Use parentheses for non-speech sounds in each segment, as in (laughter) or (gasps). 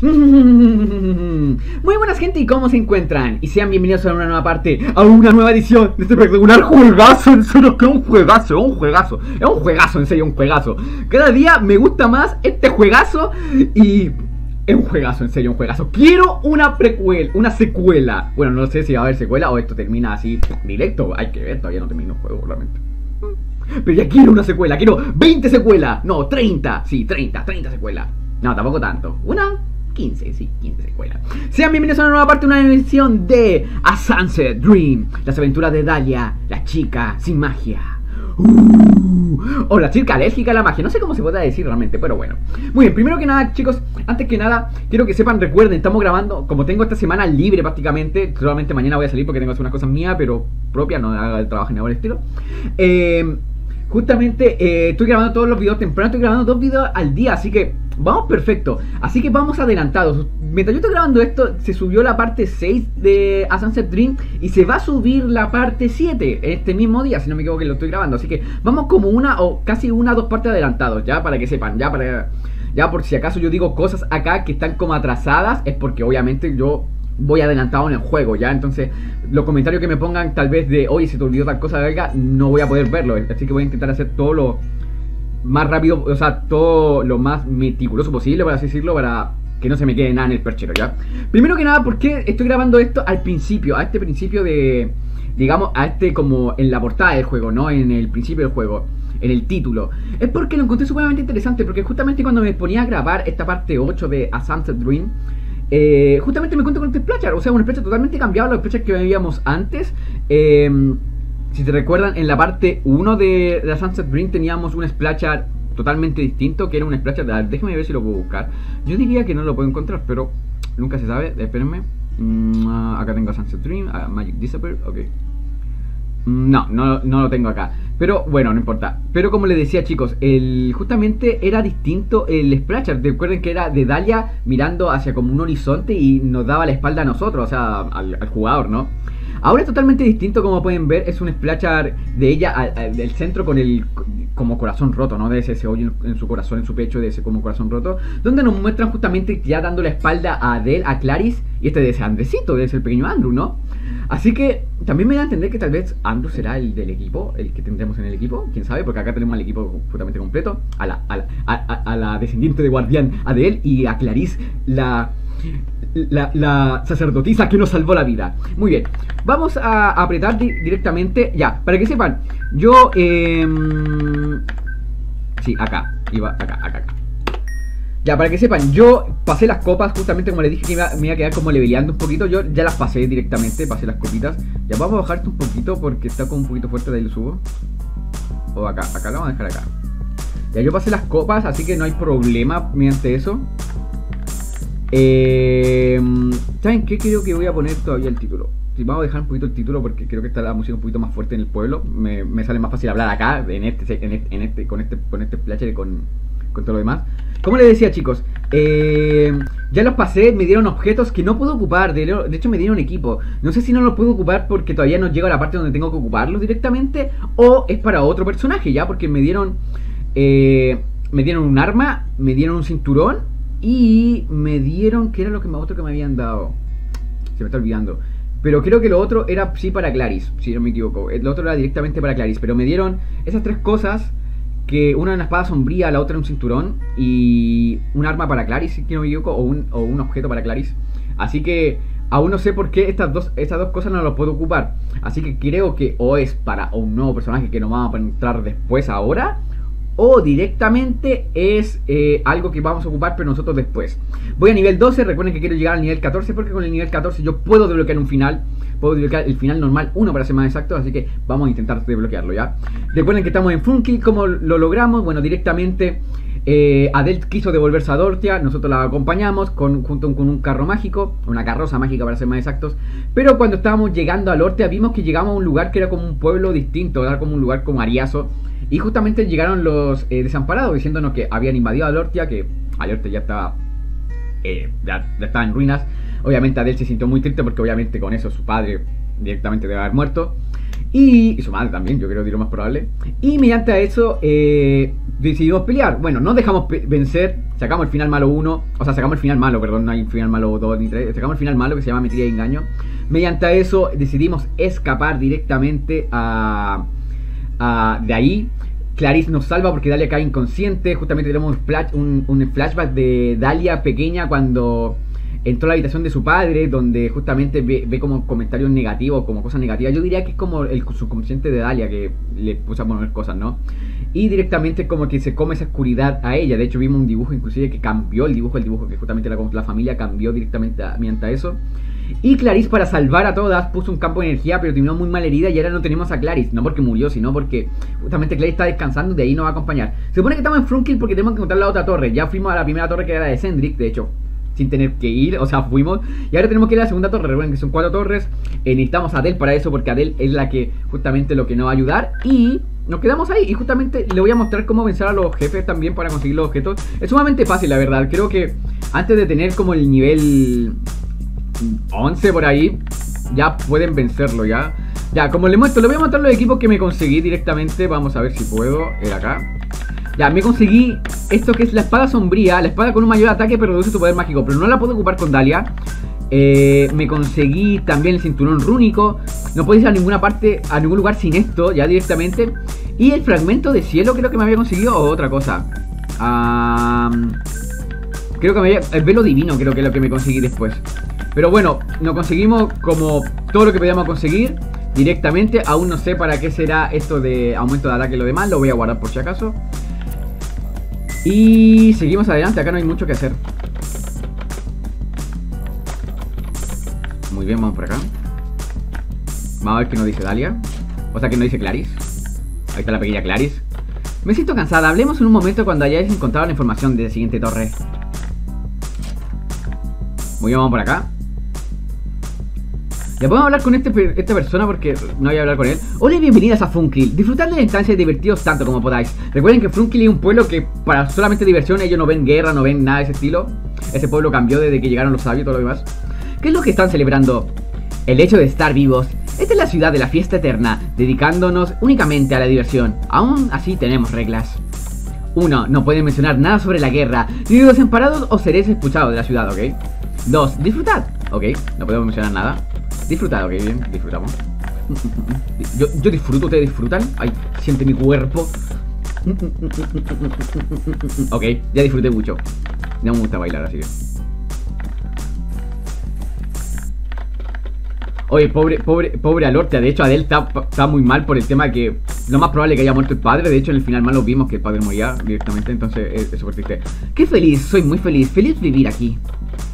(laughs) Muy buenas gente y cómo se encuentran y sean bienvenidos a una nueva parte, a una nueva edición de este espectacular juegazo, en serio que es un juegazo, es un juegazo, es un juegazo, en serio un juegazo. Cada día me gusta más este juegazo y es un juegazo, en serio un juegazo. Quiero una precuela, una secuela. Bueno, no sé si va a haber secuela o esto termina así directo, hay que ver, todavía no termino el juego realmente. Pero ya quiero una secuela, quiero 20 secuelas, no, 30, sí, 30, 30 secuelas. No, tampoco tanto. Una 15, sí, 15 secuelas. Sean bienvenidos a una nueva parte, una edición de A Sunset Dream, las aventuras de Dalia, la chica sin magia. Uh, o la chica alérgica a la magia, no sé cómo se puede decir realmente, pero bueno. Muy bien, primero que nada, chicos, antes que nada, quiero que sepan, recuerden, estamos grabando, como tengo esta semana libre prácticamente, solamente mañana voy a salir porque tengo que hacer unas cosas mías, pero propias, no haga el trabajo en el estilo. Eh, justamente eh, estoy grabando todos los videos temprano, estoy grabando dos videos al día, así que vamos perfecto. Así que vamos adelantados. Mientras yo estoy grabando esto, se subió la parte 6 de A Sunset Dream y se va a subir la parte 7 este mismo día, si no me equivoco que lo estoy grabando. Así que vamos como una o casi una dos partes adelantados, ya para que sepan, ya para ya por si acaso yo digo cosas acá que están como atrasadas, es porque obviamente yo voy adelantado en el juego, ¿ya? Entonces, los comentarios que me pongan tal vez de, oye, se te olvidó tal cosa, verga, no voy a poder verlo. Así que voy a intentar hacer todo lo más rápido, o sea, todo lo más meticuloso posible, para así decirlo, para que no se me quede nada en el perchero, ¿ya? Primero que nada, ¿por qué estoy grabando esto al principio? A este principio de, digamos, a este como en la portada del juego, ¿no? En el principio del juego en el título. Es porque lo encontré sumamente interesante, porque justamente cuando me ponía a grabar esta parte 8 de A Sunset Dream, eh, justamente me encuentro con este splash, o sea, un splash totalmente cambiado a los splashers que veíamos antes. Em, si te recuerdan, en la parte 1 de, la Sunset Dream teníamos un splasher totalmente distinto, que era un splasher de... Déjame ver si lo puedo buscar. Yo diría que no lo puedo encontrar, pero nunca se sabe. Espérenme. Mm, ah, acá tengo Sunset Dream, ah, Magic Disappear, ok. No, no, no, lo tengo acá. Pero bueno, no importa. Pero como les decía chicos, el, justamente era distinto el Splasher. Recuerden que era de Dalia mirando hacia como un horizonte y nos daba la espalda a nosotros, o sea, al, jugador, ¿no? Ahora es totalmente distinto, como pueden ver, es un Splasher de ella del centro con el como corazón roto, ¿no? De ese, hoyo en, su corazón, en su pecho, de ese como corazón roto. Donde nos muestran justamente ya dando la espalda a Adele, a Clarice y este de ese Andresito, de ese el pequeño Andrew, ¿no? Así que también me da a entender que tal vez Andrew será el del equipo, el que tendremos en el equipo, quién sabe, porque acá tenemos al equipo justamente completo, a la, a la, descendiente de guardián Adele y a Clarice, la, la, sacerdotisa que nos salvó la vida. Muy bien, vamos a apretar directamente, ya, para que sepan, yo, eh, sí, acá, iba, acá, acá, acá. Ya, para que sepan, yo pasé las copas justamente como les dije que me iba a quedar como leveleando un poquito. Yo ya las pasé directamente, pasé las copitas. Ya vamos a bajar esto un poquito porque está como un poquito fuerte, de ahí lo subo. O acá, acá lo vamos a dejar acá. Ya yo pasé las copas, así que no hay problema mediante eso. Eh, ¿Saben qué? Creo que voy a poner todavía el título. Si vamos a dejar un poquito el título porque creo que está la música un poquito más fuerte en el pueblo. Me, sale más fácil hablar acá, en este, en este, en este con este, con este splash con, con todo lo demás. Como les decía chicos, eh, ya los pasé, me dieron objetos que no puedo ocupar, de, hecho me dieron equipo. No sé si no los puedo ocupar porque todavía no llego a la parte donde tengo que ocuparlos directamente o es para otro personaje ya, porque me dieron, eh, me dieron un arma, me dieron un cinturón y me dieron, ¿qué era lo que otro que me habían dado? Se me está olvidando. Pero creo que lo otro era sí para Claris, si no me equivoco. Lo otro era directamente para Claris, pero me dieron esas tres cosas que una una espada sombría, la otra un cinturón y un arma para Claris, si no me equivoco, o un, o un objeto para Claris. Así que aún no sé por qué estas dos, estas dos cosas no las puedo ocupar. Así que creo que o es para un nuevo personaje que nos vamos a entrar después ahora, o directamente es eh, algo que vamos a ocupar pero nosotros después. Voy a nivel 12, recuerden que quiero llegar al nivel 14 porque con el nivel 14 yo puedo desbloquear un final puedo desbloquear el final normal, uno para ser más exacto, así que vamos a intentar desbloquearlo ya. Recuerden que estamos en Funky, ¿cómo lo logramos? Bueno, directamente eh, Adel quiso devolverse a Dortia, nosotros la acompañamos con, junto con un carro mágico, una carroza mágica para ser más exactos. Pero cuando estábamos llegando a Dortia vimos que llegamos a un lugar que era como un pueblo distinto, era como un lugar como Ariazo. Y justamente llegaron los eh, desamparados diciéndonos que habían invadido a Lortia, que Lortia ya estaba, eh, ya, estaba en ruinas. Obviamente Adel se sintió muy triste porque obviamente con eso su padre directamente debe haber muerto. Y, su madre también, yo creo que es lo más probable. Y mediante eso eh, decidimos pelear. Bueno, no dejamos vencer, sacamos el final malo 1, o sea, sacamos el final malo, perdón, no hay final malo 2 ni 3, sacamos el final malo que se llama Metría y Engaño. Mediante eso decidimos escapar directamente a, a de ahí. Clarice nos salva porque Dalia cae inconsciente. Justamente tenemos un, flashback de Dalia pequeña cuando entró a la habitación de su padre, donde justamente ve, como comentarios negativos, como cosas negativas. Yo diría que es como el subconsciente de Dalia que le puso a poner cosas, ¿no? Y directamente como que se come esa oscuridad a ella. De hecho vimos un dibujo inclusive que cambió el dibujo, el dibujo que justamente la, la familia cambió directamente a, mediante eso. Y Clarice para salvar a todas puso un campo de energía, pero terminó muy mal herida y ahora no tenemos a Clarice. No porque murió, sino porque justamente Clarice está descansando y de ahí no va a acompañar. Se supone que estamos en Frunkil porque tenemos que encontrar la otra torre. Ya fuimos a la primera torre que era de Sendrick, de hecho sin tener que ir, o sea, fuimos. Y ahora tenemos que ir a la segunda torre, recuerden que son cuatro torres. Eh, necesitamos a Adel para eso, porque Adel es la que justamente lo que nos va a ayudar. Y nos quedamos ahí y justamente le voy a mostrar cómo vencer a los jefes también para conseguir los objetos. Es sumamente fácil, la verdad. Creo que antes de tener como el nivel 11 por ahí, ya pueden vencerlo, ¿ya? Ya, como les muestro, le voy a mostrar los equipos que me conseguí directamente. Vamos a ver si puedo. Ir acá. Ya, me conseguí esto que es la espada sombría. La espada con un mayor ataque pero reduce su poder mágico. Pero no la puedo ocupar con Dalia. Eh, me conseguí también el cinturón rúnico. No puedo ir a ninguna parte, a ningún lugar sin esto, ya directamente. Y el fragmento de cielo creo que me había conseguido o otra cosa. creo que me había... El velo divino creo que es lo que me conseguí después. Pero bueno, nos conseguimos como todo lo que podíamos conseguir directamente. Aún no sé para qué será esto de aumento de ataque y lo demás. Lo voy a guardar por si acaso. Y seguimos adelante, acá no hay mucho que hacer. Muy bien, vamos por acá. Vamos a ver qué nos dice Dalia. O sea, que nos dice Clarice. Ahí está la pequeña Clarice. Me siento cansada. Hablemos en un momento cuando hayáis encontrado la información de la siguiente torre. Muy bien, vamos por acá. Ya podemos hablar con este, esta persona porque no voy a hablar con él. Hola y bienvenidas a Funkil. Disfrutad de la instancia y divertidos tanto como podáis. Recuerden que Funkil es un pueblo que para solamente diversión ellos no ven guerra, no ven nada de ese estilo. Ese pueblo cambió desde que llegaron los sabios y todo lo demás. ¿Qué es lo que están celebrando? El hecho de estar vivos. Esta es la ciudad de la fiesta eterna, dedicándonos únicamente a la diversión. Aún así tenemos reglas. 1. No pueden mencionar nada sobre la guerra, ni de los emparados o seréis expulsados de la ciudad, ¿ok? 2. Disfrutad. Ok, no podemos mencionar nada. Disfrutad, ok, bien, disfrutamos. Yo, yo disfruto, ¿ustedes disfrutan? Ay, siente mi cuerpo. Ok, ya disfruté mucho. No me gusta bailar, así que. Oye, pobre, pobre, pobre Alortia. De hecho, Adel está, está, muy mal por el tema que lo más probable es que haya muerto el padre. De hecho, en el final malo vimos que el padre moría directamente. Entonces, es súper triste. Qué feliz, soy muy feliz. Feliz vivir aquí.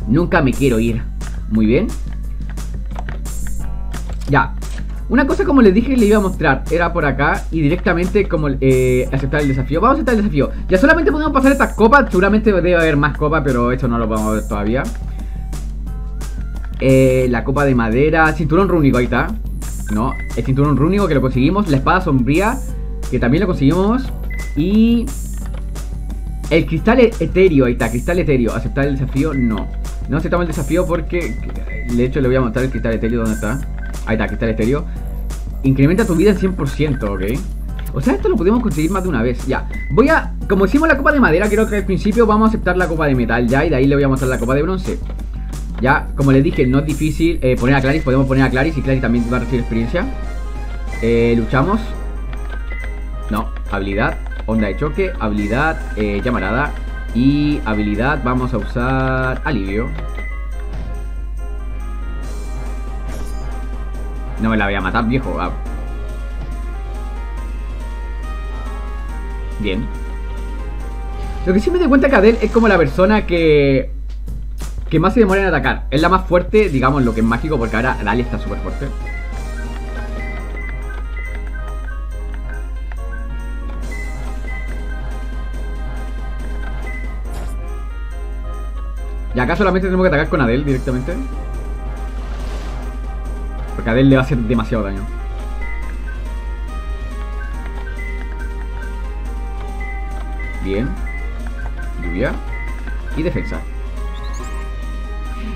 Nunca me quiero ir. Muy bien. Ya. Una cosa como les dije le iba a mostrar. Era por acá y directamente como eh, aceptar el desafío. Vamos a aceptar el desafío. Ya solamente podemos pasar estas copas. Seguramente debe haber más copas pero esto no lo vamos a ver todavía. Eh, La copa de madera. Cinturón rúnico, ahí está. No, el cinturón rúnico que lo conseguimos. La espada sombría Que también lo conseguimos. Y... El cristal etéreo, ahí está, cristal etéreo. ¿Aceptar el desafío? No. No aceptamos el desafío porque De hecho le voy a mostrar el cristal etéreo ¿Dónde está? Ahí está, aquí está el estéreo. Incrementa tu vida en 100%, ¿ok? O sea, esto lo podemos conseguir más de una vez, ya Voy a, como hicimos la copa de madera, creo que al principio vamos a aceptar la copa de metal ya Y de ahí le voy a mostrar la copa de bronce. Ya, como les dije, no es difícil eh, poner a Claris Podemos poner a Claris y Claris también va a recibir experiencia. Eh, Luchamos. No, habilidad, onda de choque, habilidad, eh, llamarada Y habilidad, vamos a usar alivio No me la voy a matar, viejo. Ah. Bien. Lo que sí me doy cuenta que Adel es como la persona que... Que más se demora en atacar. Es la más fuerte, digamos, lo que es mágico, porque ahora Dalia está súper fuerte. Y acá solamente tenemos que atacar con Adel directamente. Porque a él le va a hacer demasiado daño. Bien. Lluvia. Y defensa.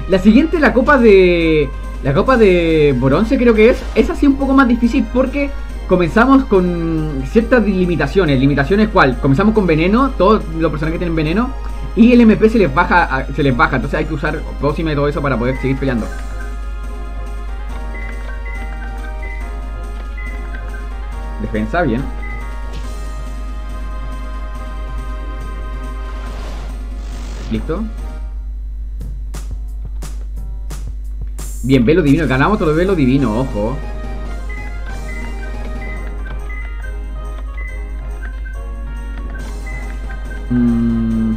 La siguiente, la copa de... La copa de bronce creo que es. Es así un poco más difícil porque comenzamos con ciertas limitaciones. Limitaciones cuál? Comenzamos con veneno, todos los personajes tienen veneno. Y el MP se les baja, se les baja. Entonces hay que usar próxima y todo eso para poder seguir peleando. Defensa, bien. Listo. Bien, velo divino. Ganamos todo velo divino, ojo. Mm.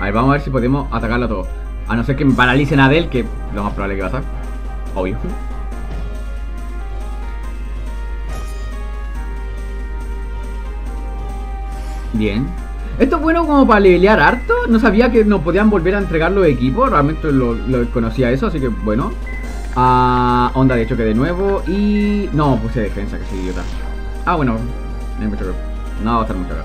A ver, vamos a ver si podemos atacarlo todo. A no ser que me paralicen a Del, que lo más probable que va a ser. Obvio. Bien. Esto es bueno como para levelear harto. No sabía que nos podían volver a entregar los equipos. Realmente lo, conocía eso, así que bueno. Ah, onda de choque de nuevo. Y. No, puse defensa, que soy idiota. Ah, bueno. No va a estar mucho acá.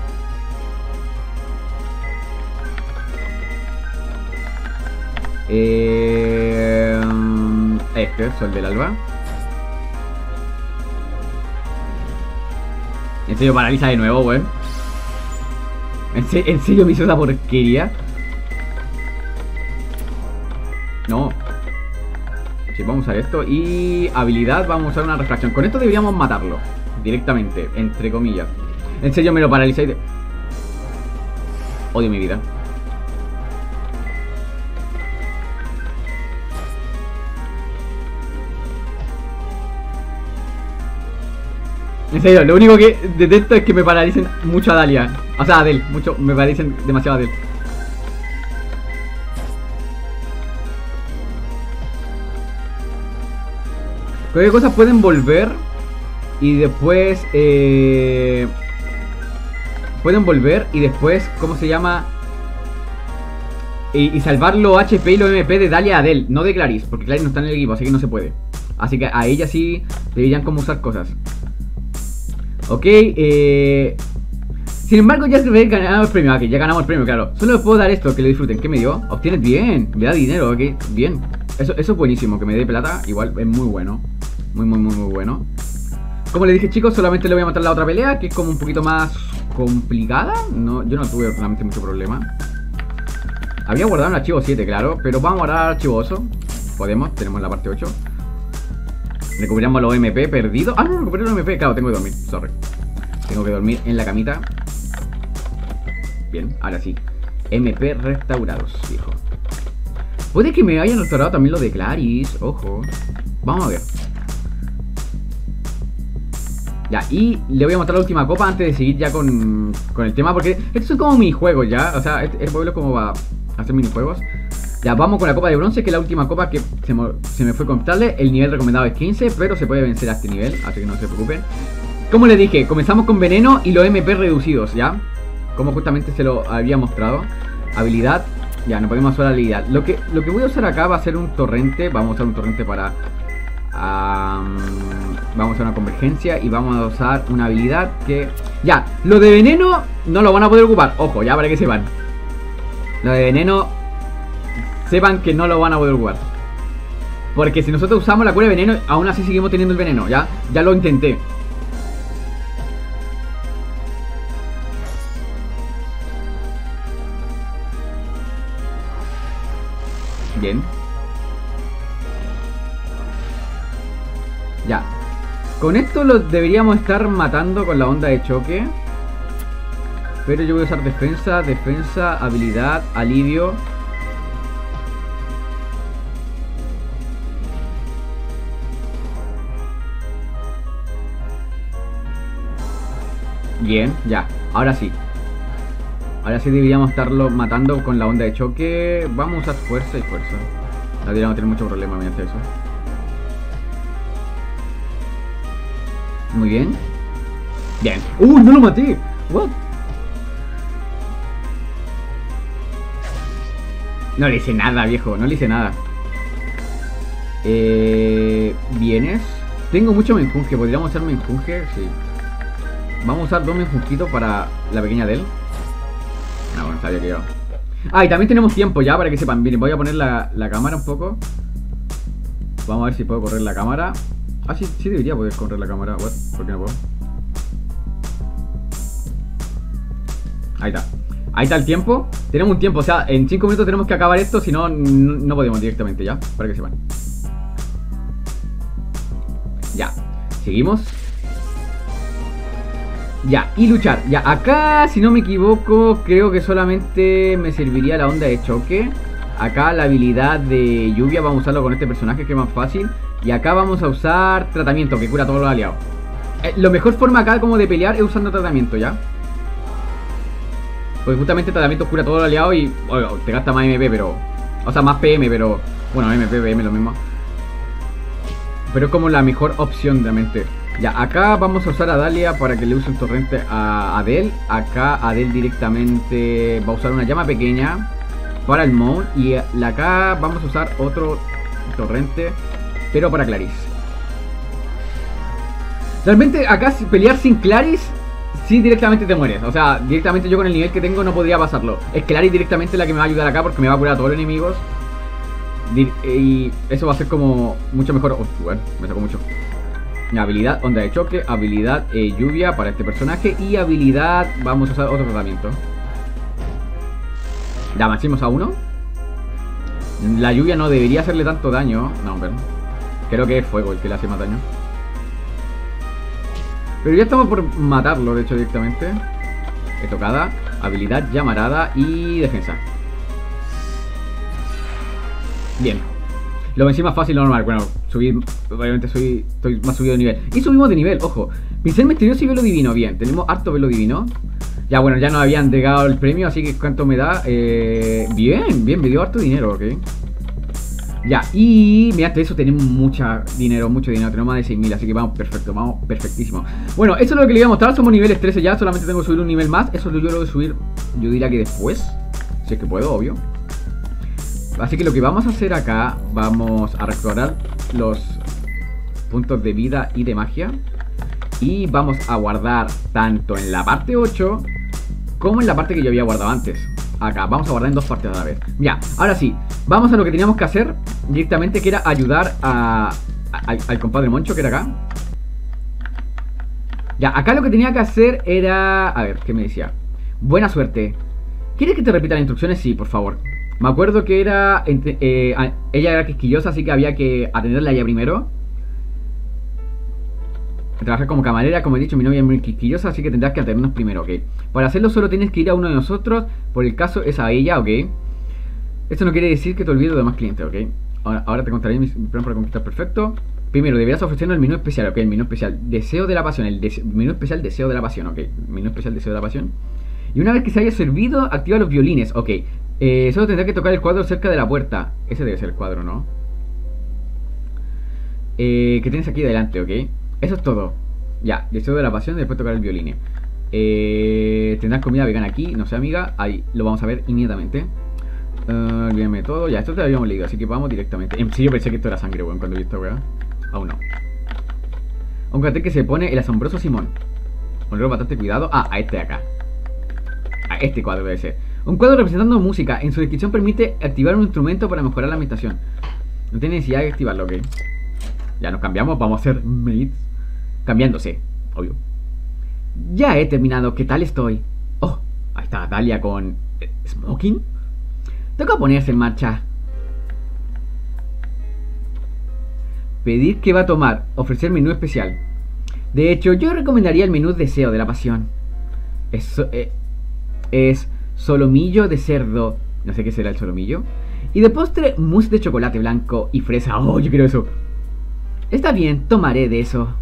Eh, este, Sol del Alba. En serio, paraliza de nuevo, weón. ¿En, serio me hizo esa porquería? No. Sí, vamos a esto. Y habilidad, vamos a usar una refracción. Con esto deberíamos matarlo. Directamente, entre comillas. En serio me lo paralizáis Odio mi vida. En serio, lo único que detesto es que me paralicen mucho a Dalia. O sea, a Adel, mucho, me paralicen demasiado a Adel. ¿Qué cosas pueden volver? Y después... Eh, pueden volver y después, ¿cómo se llama? Y, salvar los HP y los MP de Dalia a Adel, no de Clarice, porque Clarice no está en el equipo, así que no se puede. Así que a ella sí deberían como usar cosas. Ok, eh... Sin embargo, ya se ve ganado el premio. Aquí, ya ganamos el premio, claro. Solo les puedo dar esto, que lo disfruten. ¿Qué me dio? Obtienes bien. Me da dinero, ok. Bien. Eso, eso es buenísimo. Que me dé plata, igual es muy bueno. Muy, muy, muy, muy bueno. Como les dije, chicos, solamente le voy a matar la otra pelea, que es como un poquito más complicada. No, yo no tuve realmente mucho problema. Había guardado un archivo 7, claro. Pero vamos a guardar archivo 8. Podemos, tenemos la parte 8. Recuperamos los MP perdidos. Ah, no, recuperé los MP. Claro, tengo que dormir. Sorry. Tengo que dormir en la camita. Bien, ahora sí. MP restaurados, hijo. Puede que me hayan restaurado también los de Claris. Ojo. Vamos a ver. Ya, y le voy a mostrar la última copa antes de seguir ya con, con el tema. Porque estos son como minijuegos ya. O sea, este, el pueblo como va a hacer minijuegos. Ya, vamos con la copa de bronce, que es la última copa que se, me fue contarle. El nivel recomendado es 15, pero se puede vencer a este nivel, así que no se preocupen. Como les dije, comenzamos con veneno y los MP reducidos, ¿ya? Como justamente se lo había mostrado. Habilidad, ya, no podemos usar la habilidad. Lo que, lo que voy a usar acá va a ser un torrente. Vamos a usar un torrente para... vamos a usar una convergencia y vamos a usar una habilidad que... Ya, lo de veneno no lo van a poder ocupar. Ojo, ya para que sepan. Lo de veneno sepan que no lo van a poder jugar. Porque si nosotros usamos la cura de veneno, aún así seguimos teniendo el veneno, ¿ya? Ya lo intenté. Bien. Ya. Con esto lo deberíamos estar matando con la onda de choque. Pero yo voy a usar defensa, defensa, habilidad, alivio. Bien, ya. Ahora sí. Ahora sí deberíamos estarlo matando con la onda de choque. Vamos a usar fuerza y fuerza. No deberíamos tener mucho problema mediante eso. Muy bien. Bien. ¡Uh! ¡No lo maté! ¿What? No le hice nada, viejo. No le hice nada. Eh, ¿Vienes? Tengo mucho menjunje. ¿Podríamos hacer menjunje? Sí. Vamos a usar dos menjunjitos para la pequeña de él. No, bueno, sabía que yo. Ah, y también tenemos tiempo ya para que sepan. Miren, voy a poner la, la cámara un poco. Vamos a ver si puedo correr la cámara. Ah, sí, sí debería poder correr la cámara. What? ¿Por qué no puedo? Ahí está. Ahí está el tiempo. Tenemos un tiempo, o sea, en 5 minutos tenemos que acabar esto, si no, no podemos directamente, ¿ya? Para que sepan. Ya. Seguimos. Ya, y luchar. Ya, acá, si no me equivoco, creo que solamente me serviría la onda de choque. Acá la habilidad de lluvia vamos a usarlo con este personaje que es más fácil. Y acá vamos a usar tratamiento, que cura a todos los aliados. Eh, lo mejor forma acá como de pelear es usando tratamiento, ¿ya? Pues justamente tratamiento cura a todos los aliados y te gasta más MP, pero... O sea, más PM, pero... Bueno, MP, PM, lo mismo. Pero es como la mejor opción realmente. Ya, acá vamos a usar a Dalia para que le use un torrente a Adel. Acá Adel directamente va a usar una llama pequeña para el mode. Y acá vamos a usar otro torrente, pero para Clarice. Realmente acá pelear sin Clarice, sí directamente te mueres. O sea, directamente yo con el nivel que tengo no podría pasarlo. Es Clarice directamente la que me va a ayudar acá porque me va a curar a todos los enemigos. Y eso va a ser como mucho mejor. bueno, me sacó mucho. Habilidad onda de choque, habilidad eh, lluvia para este personaje y habilidad, vamos a usar otro tratamiento. Ya, máximos a uno. La lluvia no debería hacerle tanto daño. No, pero creo que es fuego el que le hace más daño. Pero ya estamos por matarlo, de hecho, directamente. Tocada, habilidad, llamarada y defensa. Bien. Lo vencí más fácil normal. Bueno, subí. Obviamente soy, estoy más subido de nivel. Y subimos de nivel, ojo. Pincel misterioso y velo divino. Bien, tenemos harto velo divino. Ya, bueno, ya nos habían entregado el premio, así que ¿cuánto me da? Eh, bien, bien, me dio harto dinero, ok. Ya, y mediante eso tenemos mucho dinero, mucho dinero, tenemos más de 6.000, así que vamos perfecto, vamos perfectísimo. Bueno, eso es lo que le voy a mostrar, somos niveles 13 ya, solamente tengo que subir un nivel más, eso yo lo voy a subir, yo diría que después, si es que puedo, obvio. Así que lo que vamos a hacer acá, vamos a restaurar los puntos de vida y de magia. Y vamos a guardar tanto en la parte 8 como en la parte que yo había guardado antes. Acá, vamos a guardar en dos partes a la vez. Ya, ahora sí, vamos a lo que teníamos que hacer directamente, que era ayudar a, al compadre Moncho, que era acá. Ya, acá lo que tenía que hacer era... A ver, ¿qué me decía? Buena suerte. ¿Quieres que te repita las instrucciones? Sí, por favor. Me acuerdo que era. Eh, ella era quisquillosa, así que había que atenderla ella primero. Trabajar como camarera, como he dicho, mi novia es muy quisquillosa, así que tendrás que atendernos primero, ¿ok? Para hacerlo solo tienes que ir a uno de nosotros, por el caso es a ella, ¿ok? Esto no quiere decir que te olvides de demás clientes, ¿ok? Ahora, te contaré mi, plan para conquistar perfecto. Primero, deberás ofrecernos el menú especial, ¿ok? El menú especial Deseo de la Pasión, el menú especial Deseo de la Pasión, ¿ok? Menú especial Deseo de la Pasión. Y una vez que se haya servido, activa los violines, ok. Eh, solo tendrá que tocar el cuadro cerca de la puerta. Ese debe ser el cuadro, ¿no? Eh, que tienes aquí delante, ¿ok? Eso es todo. Ya, deseo de la pasión y después tocar el violín. Eh, tendrás comida vegana aquí, no sé, amiga. Ahí lo vamos a ver inmediatamente. Uh, olvídame todo. Ya, esto te lo habíamos leído, así que vamos directamente. En serio pensé que esto era sangre, weón, cuando vi esta weá. Aún no. Un que se pone el asombroso Simón. Ponerlo bastante cuidado. Ah, a este de acá. A este cuadro debe ser. Un cuadro representando música. En su descripción permite activar un instrumento para mejorar la ambientación. No tiene necesidad de activarlo, ¿ok? Ya nos cambiamos, vamos a hacer mates. Cambiándose, obvio. Ya he terminado, ¿qué tal estoy? Oh, ahí está Dalia con... Eh, ¿Smoking? Toca ponerse en marcha. Pedir qué va a tomar. Ofrecer menú especial. De hecho, yo recomendaría el menú deseo de la pasión. Eso eh, es solomillo de cerdo, no sé qué será el solomillo, y de postre mousse de chocolate blanco y fresa. Oh, yo quiero eso. Está bien, tomaré de eso.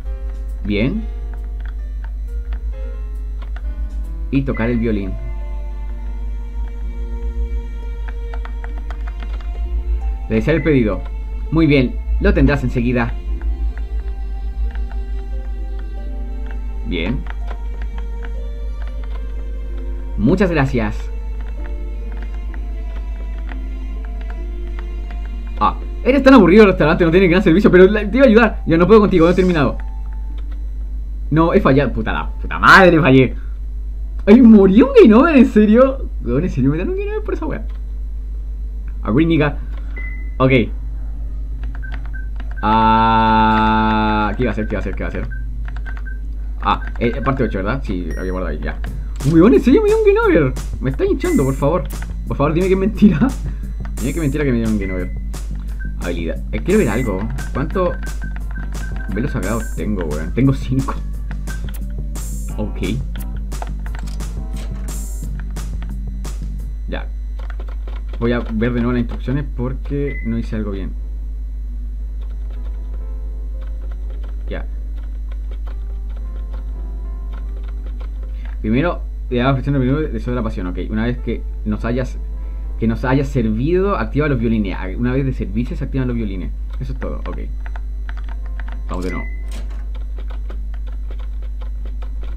Bien. Y tocar el violín. Le desea el pedido. Muy bien, lo tendrás enseguida. Bien. Muchas gracias. Ah, eres tan aburrido el restaurante, no tiene gran servicio, pero te iba a ayudar. Yo no puedo contigo, no he terminado. No, he fallado. Puta la puta madre, fallé. ¡Ay, murió un Game Over! ¿En serio? ¿En serio me dan un Game Over por esa weá? Agree, nigga. Ok. Ah, ¿Qué iba a hacer? ¿Qué iba a hacer? ¿Qué iba a hacer? Ah, eh, parte 8, ¿verdad? Sí, había guardado ahí, ya. Weón, ¿en serio me dio un Game Over? Me está hinchando, por favor. Por favor, dime que es mentira. (laughs) Dime que es mentira que me dio un Game Over. Habilidad. Eh, quiero ver algo. ¿Cuánto velos sagrados tengo, weón? Tengo 5. Ok. Ya. Voy a ver de nuevo las instrucciones porque no hice algo bien. Ya. Primero, le damos presión primero deseo de la pasión, ok. Una vez que nos hayas que nos haya servido, activa los violines. Una vez de servicio se activan los violines. Eso es todo, ok. Vamos de nuevo.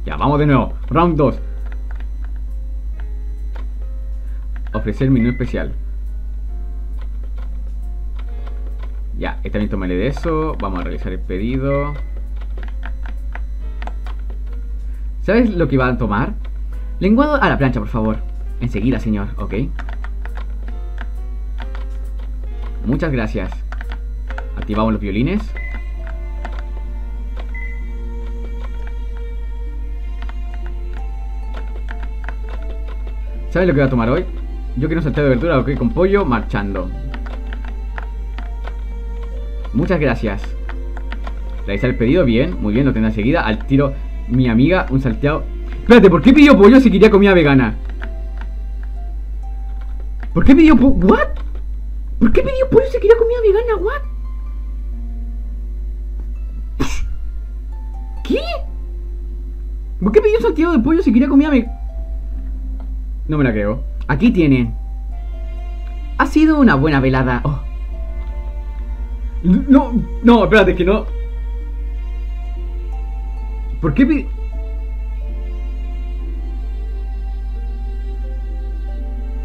Ya, vamos de nuevo. Round 2. Ofrecer menú especial. Ya, está bien, tómale de eso. Vamos a realizar el pedido. ¿Sabes lo que va a tomar? Lenguado a la plancha, por favor. Enseguida, señor, ¿ok? Muchas gracias. Activamos los violines. ¿Sabes lo que voy a tomar hoy? Yo quiero un saltado de verdura, ok, con pollo, marchando. Muchas gracias. Realizar el pedido, bien, muy bien, lo tendrá enseguida. Al tiro, mi amiga, un salteado. Espérate, ¿por qué pidió pollo si quería comida vegana? ¿Por qué pidió pollo? ¿What? ¿Por qué pidió pollo si quería comida vegana? ¿What? ¿Qué? ¿Por qué pidió salteado de pollo si quería comida vegana? No me la creo. Aquí tienen. Ha sido una buena velada. Oh. No, no, espérate, que no. ¿Por qué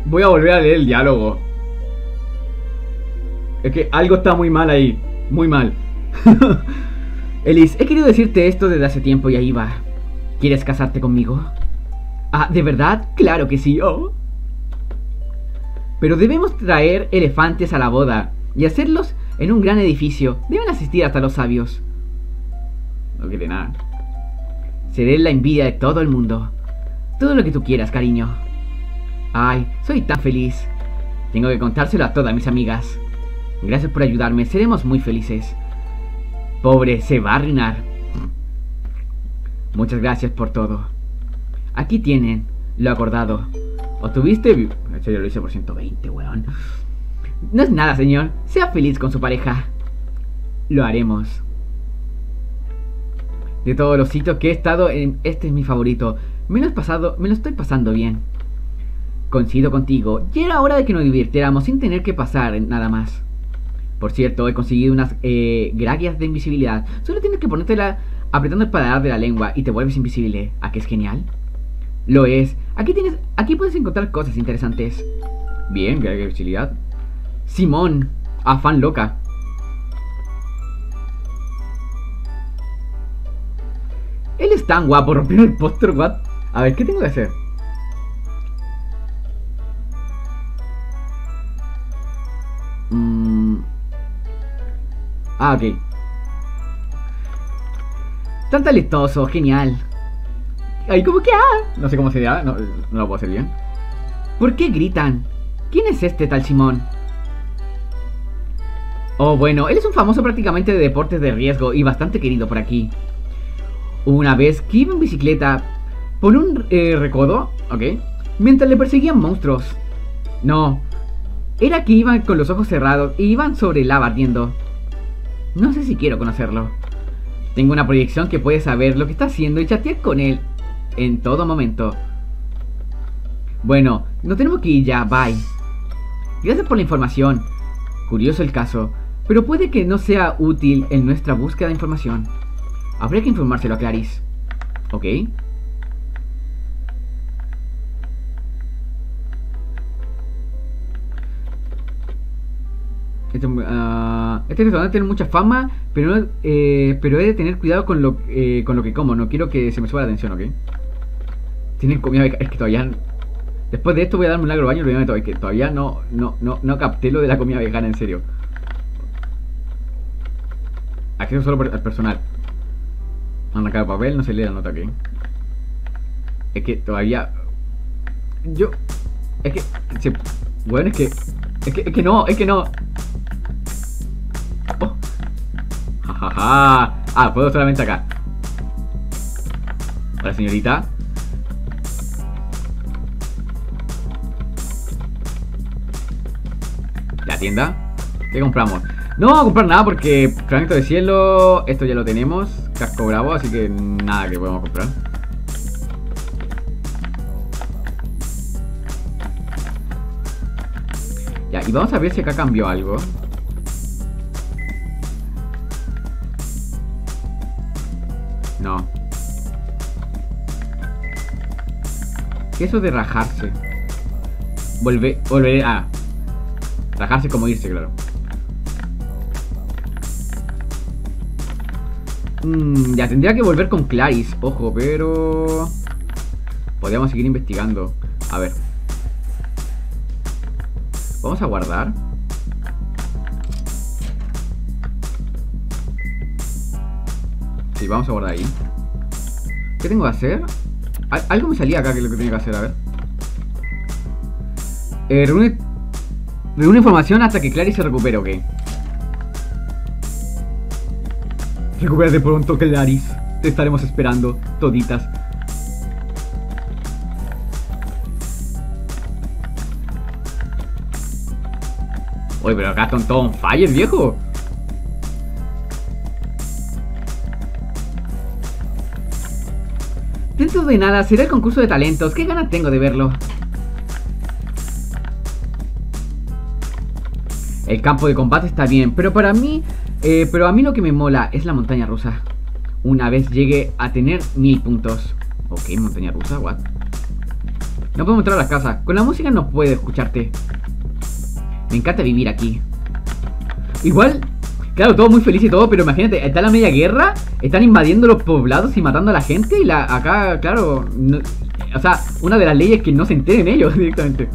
Voy a volver a leer el diálogo. Es que algo está muy mal ahí. Muy mal. (laughs) Elise, he querido decirte esto desde hace tiempo y ahí va. ¿Quieres casarte conmigo? Ah, ¿de verdad? Claro que sí. Oh. Pero debemos traer elefantes a la boda y hacerlos en un gran edificio. Deben asistir hasta los sabios. No quiere nada. Seré la envidia de todo el mundo. Todo lo que tú quieras, cariño. Ay, soy tan feliz. Tengo que contárselo a todas mis amigas. Gracias por ayudarme, seremos muy felices. Pobre, se va a arruinar. Muchas gracias por todo. Aquí tienen lo acordado. ¿Obtuviste? En serio lo hice por 120, weón. No es nada, señor. Sea feliz con su pareja. Lo haremos. De todos los sitios que he estado, en, este es mi favorito. Me lo, pasado, me lo estoy pasando bien. Coincido contigo. Ya era hora de que nos divirtiéramos sin tener que pasar nada más. Por cierto, he conseguido unas eh, gracias de invisibilidad. Solo tienes que ponértela apretando el paladar de la lengua y te vuelves invisible. ¿A qué es genial? Lo es. Aquí tienes, aquí puedes encontrar cosas interesantes. Bien, qué visibilidad. Simón, afán loca. Él es tan guapo, rompiendo el póster, what? A ver, ¿qué tengo que hacer? Mm. Ah, ok. Tan talentoso, genial. Ahí como que ah. No sé cómo se no, no lo puedo hacer bien. ¿Por qué gritan? ¿Quién es este tal Simón? Oh, bueno, él es un famoso prácticamente de deportes de riesgo y bastante querido por aquí. Una vez que iba en bicicleta por un eh, recodo, ¿ok? Mientras le perseguían monstruos. No, era que iban con los ojos cerrados y iban sobre lava ardiendo. No sé si quiero conocerlo. Tengo una proyección que puede saber lo que está haciendo y chatear con él en todo momento. Bueno, no tenemos que ir ya, bye. Gracias por la información. Curioso el caso, pero puede que no sea útil en nuestra búsqueda de información. Habría que informárselo a Clarice. ¿Ok? Este, uh, este restaurante tiene mucha fama, pero, eh, pero he de tener cuidado con lo, eh, con lo que como. No quiero que se me suba la atención, ¿ok? Tienen comida vegana. Es que todavía. Después de esto voy a darme un largo baño, es que todavía no, no, no, no capté lo de la comida vegana en serio. Acceso solo al personal. Papel, no se lee la nota aquí. Es que todavía. Yo. Es que. bueno, es que. Es que, es que no, es que no. Oh. Ah, puedo solamente acá. Hola, señorita. La tienda. ¿Qué compramos? No vamos a comprar nada porque fragmento de cielo, esto ya lo tenemos. Casco bravo, así que nada que podemos comprar. Ya, y vamos a ver si acá cambió algo. No. ¿Qué es eso de rajarse? Volver, volver a... rajarse como irse, claro. Mm, ya tendría que volver con Clarice, ojo, pero... Podríamos seguir investigando. A ver. Vamos a guardar. Sí, vamos a guardar ahí. ¿Qué tengo que hacer? Algo me salía acá que es lo que tenía que hacer, a ver. Eh, reúne, reúne información hasta que Clarice se recupere, ok. Recupérate pronto, Clarice. Te estaremos esperando, toditas. Oye, pero acá están todos fire, viejo. Dentro de nada será el concurso de talentos. ¿Qué ganas tengo de verlo? El campo de combate está bien, pero para mí eh, pero a mí lo que me mola es la montaña rusa. Una vez llegue a tener mil puntos. Ok, montaña rusa, what? No podemos entrar a la casa. Con la música no puedo escucharte. Me encanta vivir aquí. Igual, claro, todo muy feliz y todo, pero imagínate, está la media guerra, están invadiendo los poblados y matando a la gente y la, acá, claro, o sea, una de las leyes es que no se enteren ellos (laughs) directamente.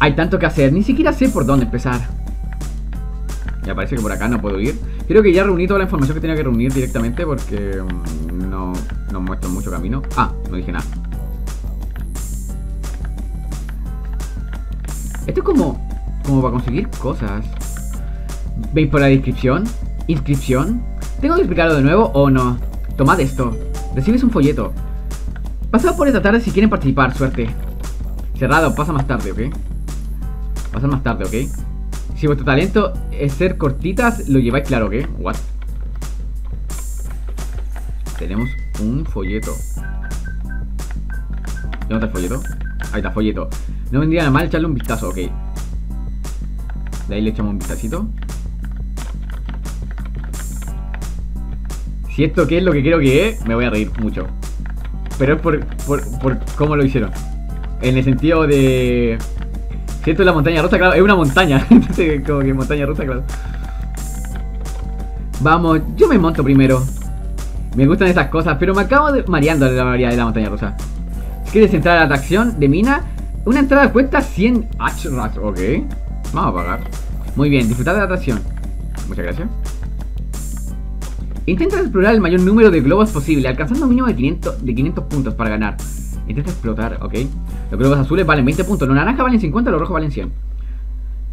Hay tanto que hacer, ni siquiera sé por dónde empezar. Ya parece que por acá no puedo ir. Creo que ya reuní toda la información que tenía que reunir directamente porque mm, no nos mucho camino. Ah, no dije nada. Esto es como, como para conseguir cosas. ¿Veis por la descripción? Inscripción. ¿Tengo que explicarlo de nuevo o no? Tomad esto. Recibes un folleto. Pasad por esta tarde si quieren participar. Suerte. Cerrado. Pasa más tarde, ¿ok? Pasa más tarde, ¿ok? Si vuestro talento es ser cortitas, lo lleváis claro, ¿qué? What? Tenemos un folleto. ¿Dónde está el folleto? Ahí está, folleto. No vendría nada mal echarle un vistazo, ok. De ahí le echamos un vistacito. Si esto qué es lo que creo que es, me voy a reír mucho. Pero es por, por, por cómo lo hicieron. En el sentido de... Si esto es la montaña rusa, claro, es una montaña. (laughs) Entonces, como que montaña rusa, claro. Vamos, yo me monto primero. Me gustan esas cosas, pero me acabo de mareando la mayoría de la montaña rusa. Si quieres entrar a la atracción de mina, una entrada cuesta 100 H Ok, vamos a pagar. Muy bien, disfrutar de la atracción. Muchas gracias. Intenta explorar el mayor número de globos posible, alcanzando un mínimo de 500, de 500 puntos para ganar. Intenta explotar, ok. Los globos azules valen 20 puntos, los naranjas valen 50, los rojos valen 100.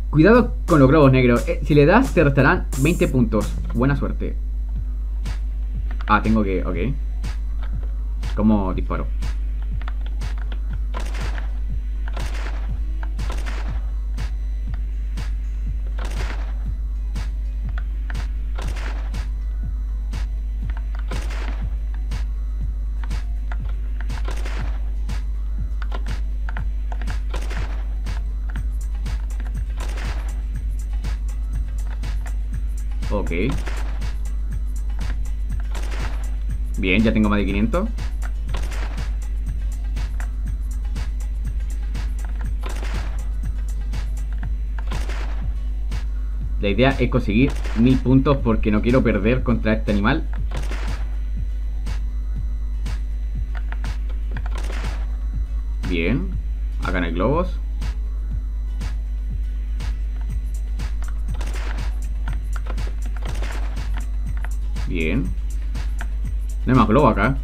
Cuidado con los globos negros. Eh, si le das, te restarán 20 puntos. Buena suerte. Ah, tengo que... Ok. ¿Cómo disparo? Bien, ya tengo más de 500. La idea es conseguir mil puntos porque no quiero perder contra este animal. Bien. Acá no hay globos. No hay más globo acá.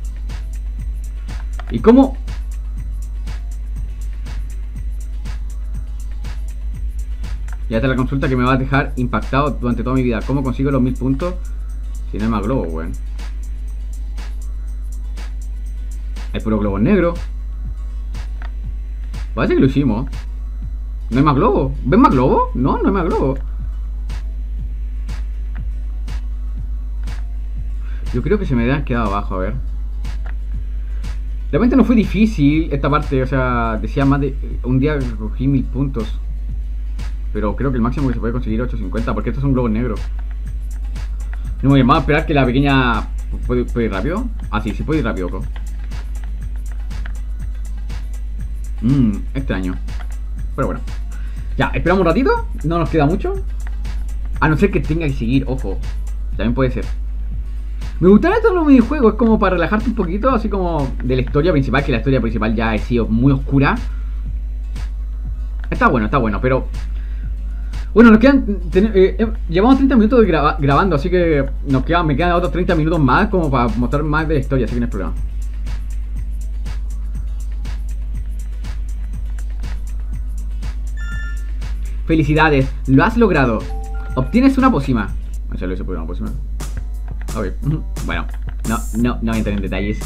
¿Y cómo? Ya está la consulta que me va a dejar impactado durante toda mi vida. ¿Cómo consigo los mil puntos si no más globo, weón? Hay puro globo negro. Parece que lo hicimos. No hay más globo. ¿Ven más globo? No, no hay más globo. Yo creo que se me han quedado abajo, a ver. Realmente no fue difícil esta parte, o sea, decía más de... Un día cogí mil puntos. Pero creo que el máximo que se puede conseguir es 850, porque estos son globos negros. No me a esperar que la pequeña... ¿Puede, ir rápido? Ah, sí, sí puede ir rápido, Mmm, extraño. Pero bueno. Ya, esperamos un ratito. No nos queda mucho. A no ser que tenga que seguir, ojo. También puede ser. Me gustaría estos los minijuegos, es como para relajarte un poquito, así como de la historia principal, que la historia principal ya ha sido muy oscura. Está bueno, está bueno, pero bueno, nos quedan. Eh, eh, llevamos 30 minutos grabando, así que nos quedan, me quedan otros 30 minutos más como para mostrar más de la historia, así que no hay problema. Felicidades, lo has logrado. Obtienes una pócima. Ya lo hice por una pócima. Bueno, no, no, no voy a entrar en detalles.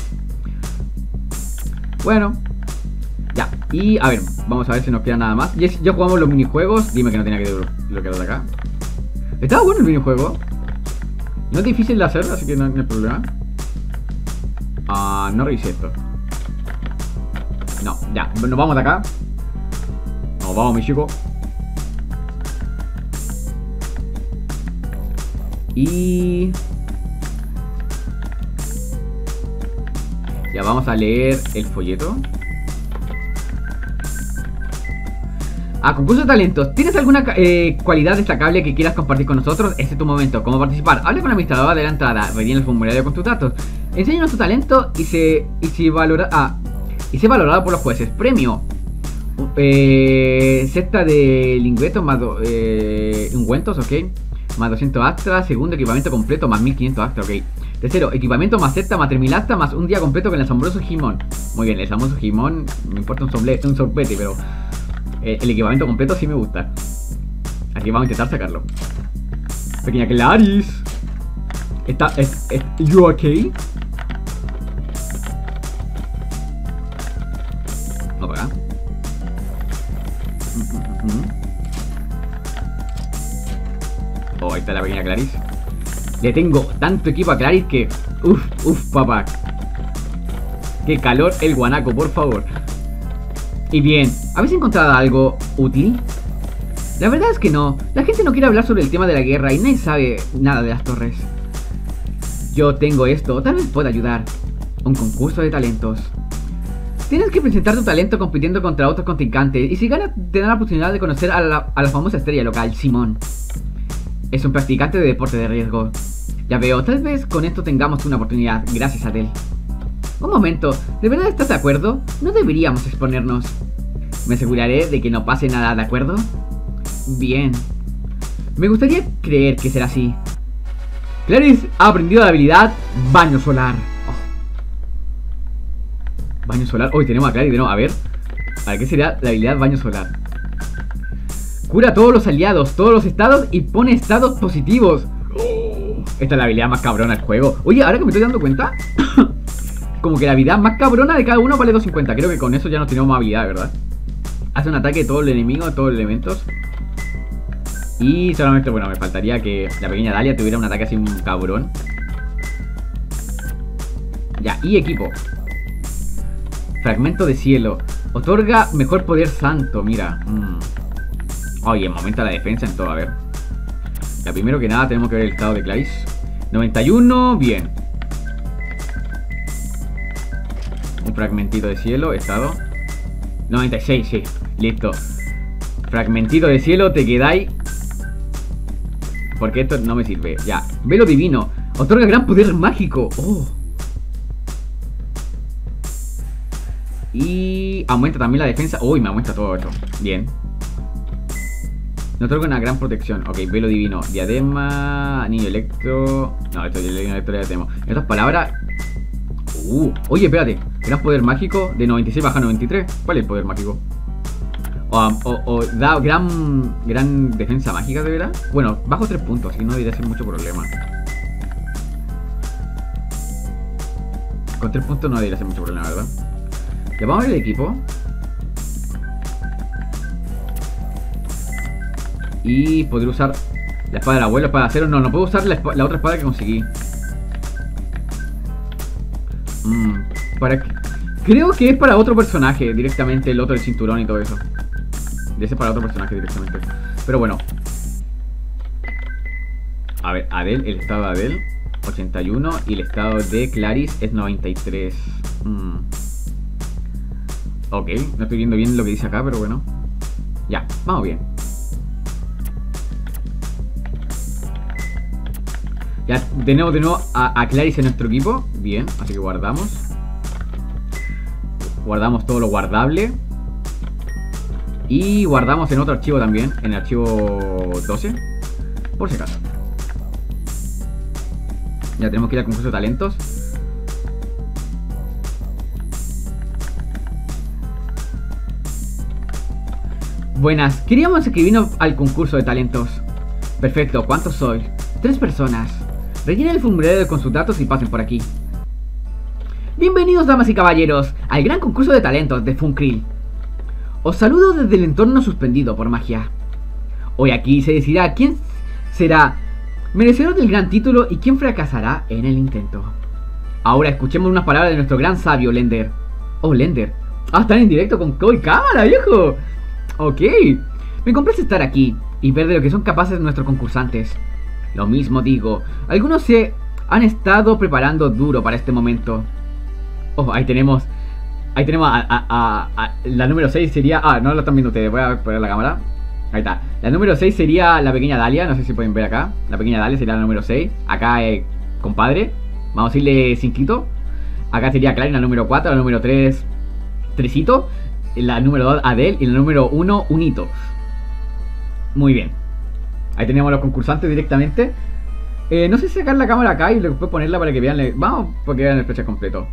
Bueno, ya, y a ver, vamos a ver si nos queda nada más. Ya, jugamos los minijuegos. Dime que no tenía que desbloquear de acá. Estaba bueno el minijuego. No es difícil de hacer, así que no, hay problema. Ah, no revisé esto. No, ya, nos vamos de acá. Nos vamos, mi chico. Y... vamos a leer el folleto. A concurso de talentos, ¿tienes alguna eh, cualidad destacable que quieras compartir con nosotros? Este es tu momento. ¿Cómo participar? Habla con la administradora de la entrada, rellena el formulario con tus datos, enséñanos tu talento y se, y se valora, ah, y se valorado por los jueces. Premio. Eh, de lingüetos más eh, ungüentos, ok. Más 200 extras. Segundo, equipamiento completo más 1500 extras, ok. Tercero, equipamiento más cesta, más un día completo con el asombroso Jimón. Muy bien, el asombroso Jimón, me importa un, un sorpete, pero eh, el equipamiento completo sí me gusta. Aquí vamos a intentar sacarlo. Pequeña Claris. ¿Está, es, es, you okay? Vamos para acá. Oh, ahí está la pequeña Claris. Le tengo tanto equipo a Claris que... Uf, uf, papá. Qué calor el guanaco, por favor. Y bien, ¿habéis encontrado algo útil? La verdad es que no. La gente no quiere hablar sobre el tema de la guerra y nadie sabe nada de las torres. Yo tengo esto, tal vez pueda ayudar. Un concurso de talentos. Tienes que presentar tu talento compitiendo contra otros contrincantes y si ganas te la oportunidad de conocer a la, a la famosa estrella local, Simón. Es un practicante de deporte de riesgo. Ya veo, tal vez con esto tengamos una oportunidad, gracias a él. Un momento, ¿de verdad estás de acuerdo? No deberíamos exponernos. Me aseguraré de que no pase nada, ¿de acuerdo? Bien. Me gustaría creer que será así. Clarice ha aprendido la habilidad Baño Solar. Oh. Baño Solar. Hoy tenemos a Clarice de nuevo. A ver. A ver, ¿qué sería la habilidad Baño Solar? Cura a todos los aliados, todos los estados y pone estados positivos. Esta es la habilidad más cabrona del juego. Oye, ahora que me estoy dando cuenta, (coughs) como que la habilidad más cabrona de cada uno vale 250. Creo que con eso ya no tenemos más habilidad, ¿verdad? Hace un ataque de todo el enemigo, de todos los elementos. Y solamente, bueno, me faltaría que la pequeña Dalia tuviera un ataque así un cabrón. Ya, y equipo. Fragmento de cielo. Otorga mejor poder santo, mira. Mm. Oye, en momento la defensa en todo, a ver. Ya, primero que nada tenemos que ver el estado de Clarice. 91, bien. Un fragmentito de cielo, estado. 96, sí. Listo. Fragmentito de cielo, te quedáis. Porque esto no me sirve. Ya. Velo divino. Otorga gran poder mágico. Oh. Y aumenta también la defensa. Uy, me aumenta todo esto. Bien. No otorga una gran protección. Ok, velo divino. Diadema, anillo electro. No, esto de electro ya tenemos. En otras palabras. Uh, oye, espérate. Gran poder mágico de 96 baja 93. ¿Cuál es el poder mágico? O, da gran gran defensa mágica, de verdad. Bueno, bajo 3 puntos, así no debería ser mucho problema. Con 3 puntos no debería ser mucho problema, ¿verdad? Ya vamos a ver el equipo. Y podría usar la espada del abuelo, para hacer No, no puedo usar la, otra espada que conseguí. Mm, para Creo que es para otro personaje directamente, el otro del cinturón y todo eso. De ese para otro personaje directamente. Pero bueno. A ver, Adel, el estado de Adel, 81. Y el estado de Clarice es 93. Mm. Ok, no estoy viendo bien lo que dice acá, pero bueno. Ya, vamos bien. Ya tenemos de nuevo a, Clarice en nuestro equipo. Bien, así que guardamos. Guardamos todo lo guardable. Y guardamos en otro archivo también, en el archivo 12. Por si acaso. Ya tenemos que ir al concurso de talentos. Buenas, queríamos inscribirnos al concurso de talentos. Perfecto, ¿cuántos soy? Tres personas. Rellenen el formulario con sus datos y pasen por aquí. Bienvenidos damas y caballeros al gran concurso de talentos de Funkrill. Os saludo desde el entorno suspendido por magia. Hoy aquí se decidirá quién será merecedor del gran título y quién fracasará en el intento. Ahora escuchemos unas palabras de nuestro gran sabio Lender. Oh, Lender. Ah, están en directo con Koi Cámara, viejo. Ok. Me complace estar aquí y ver de lo que son capaces nuestros concursantes. Lo mismo digo, algunos se han estado preparando duro para este momento. Oh, ahí tenemos. Ahí tenemos a, la número 6 sería. Ah, no lo están viendo ustedes, voy a poner la cámara. Ahí está. La número 6 sería la pequeña Dalia, no sé si pueden ver acá. La pequeña Dalia sería la número 6. Acá, eh, compadre. Vamos a irle cinquito. Acá sería Clary, la número 4. La número 3, Tresito. La número 2, Adel. Y la número 1, Unito. Muy bien. Ahí teníamos los concursantes directamente. Eh, no sé si sacar la cámara acá y después ponerla para que vean. Vamos, porque vean el flecha completo.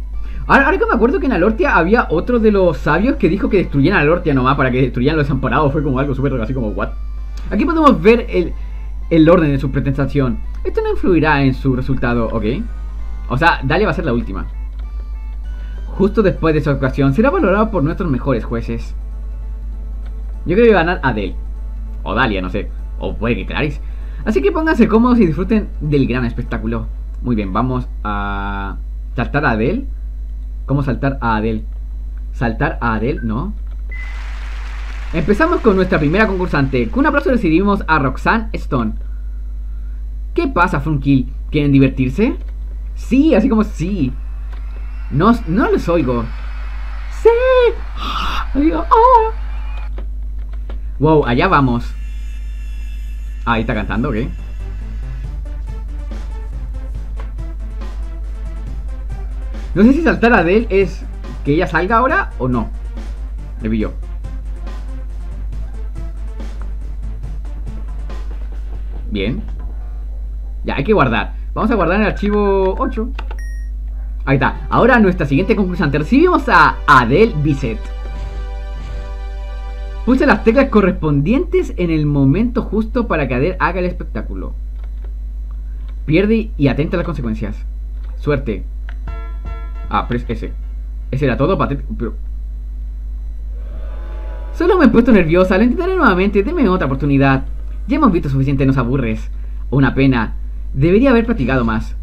Ahora, que me acuerdo que en Alortia había otro de los sabios que dijo que destruyeran Alortia nomás para que destruyeran los desamparados. Fue como algo súper así como, ¿what? Aquí podemos ver el, el orden de su presentación. Esto no influirá en su resultado, ¿ok? O sea, Dalia va a ser la última. Justo después de esa ocasión, será valorado por nuestros mejores jueces. Yo creo que va a ganar Adel. O Dalia, no sé. O puede que Clarice. Así que pónganse cómodos y disfruten del gran espectáculo. Muy bien, vamos a saltar a Adel. ¿Cómo saltar a Adel? ¿Saltar a Adel? No. Empezamos con nuestra primera concursante. Con un aplauso recibimos a Roxanne Stone. ¿Qué pasa, Funky? ¿Quieren divertirse? Sí, así como sí. No, no les oigo. ¡Sí! (gasps) Oh. Wow, allá vamos. Ahí está cantando, ¿ok? No sé si saltar a Adele es que ella salga ahora o no. Le vi. Bien. Ya, hay que guardar. Vamos a guardar en el archivo 8. Ahí está. Ahora nuestra siguiente concursante. Recibimos a Adele Bisset. Puse las teclas correspondientes en el momento justo para que Adele haga el espectáculo. Pierde y atenta a las consecuencias. Suerte. Ah, pero es ese. Ese era todo patético. Pero... Solo me he puesto nerviosa. Lo intentaré nuevamente. Deme otra oportunidad. Ya hemos visto suficiente, nos aburres. Una pena. Debería haber practicado más.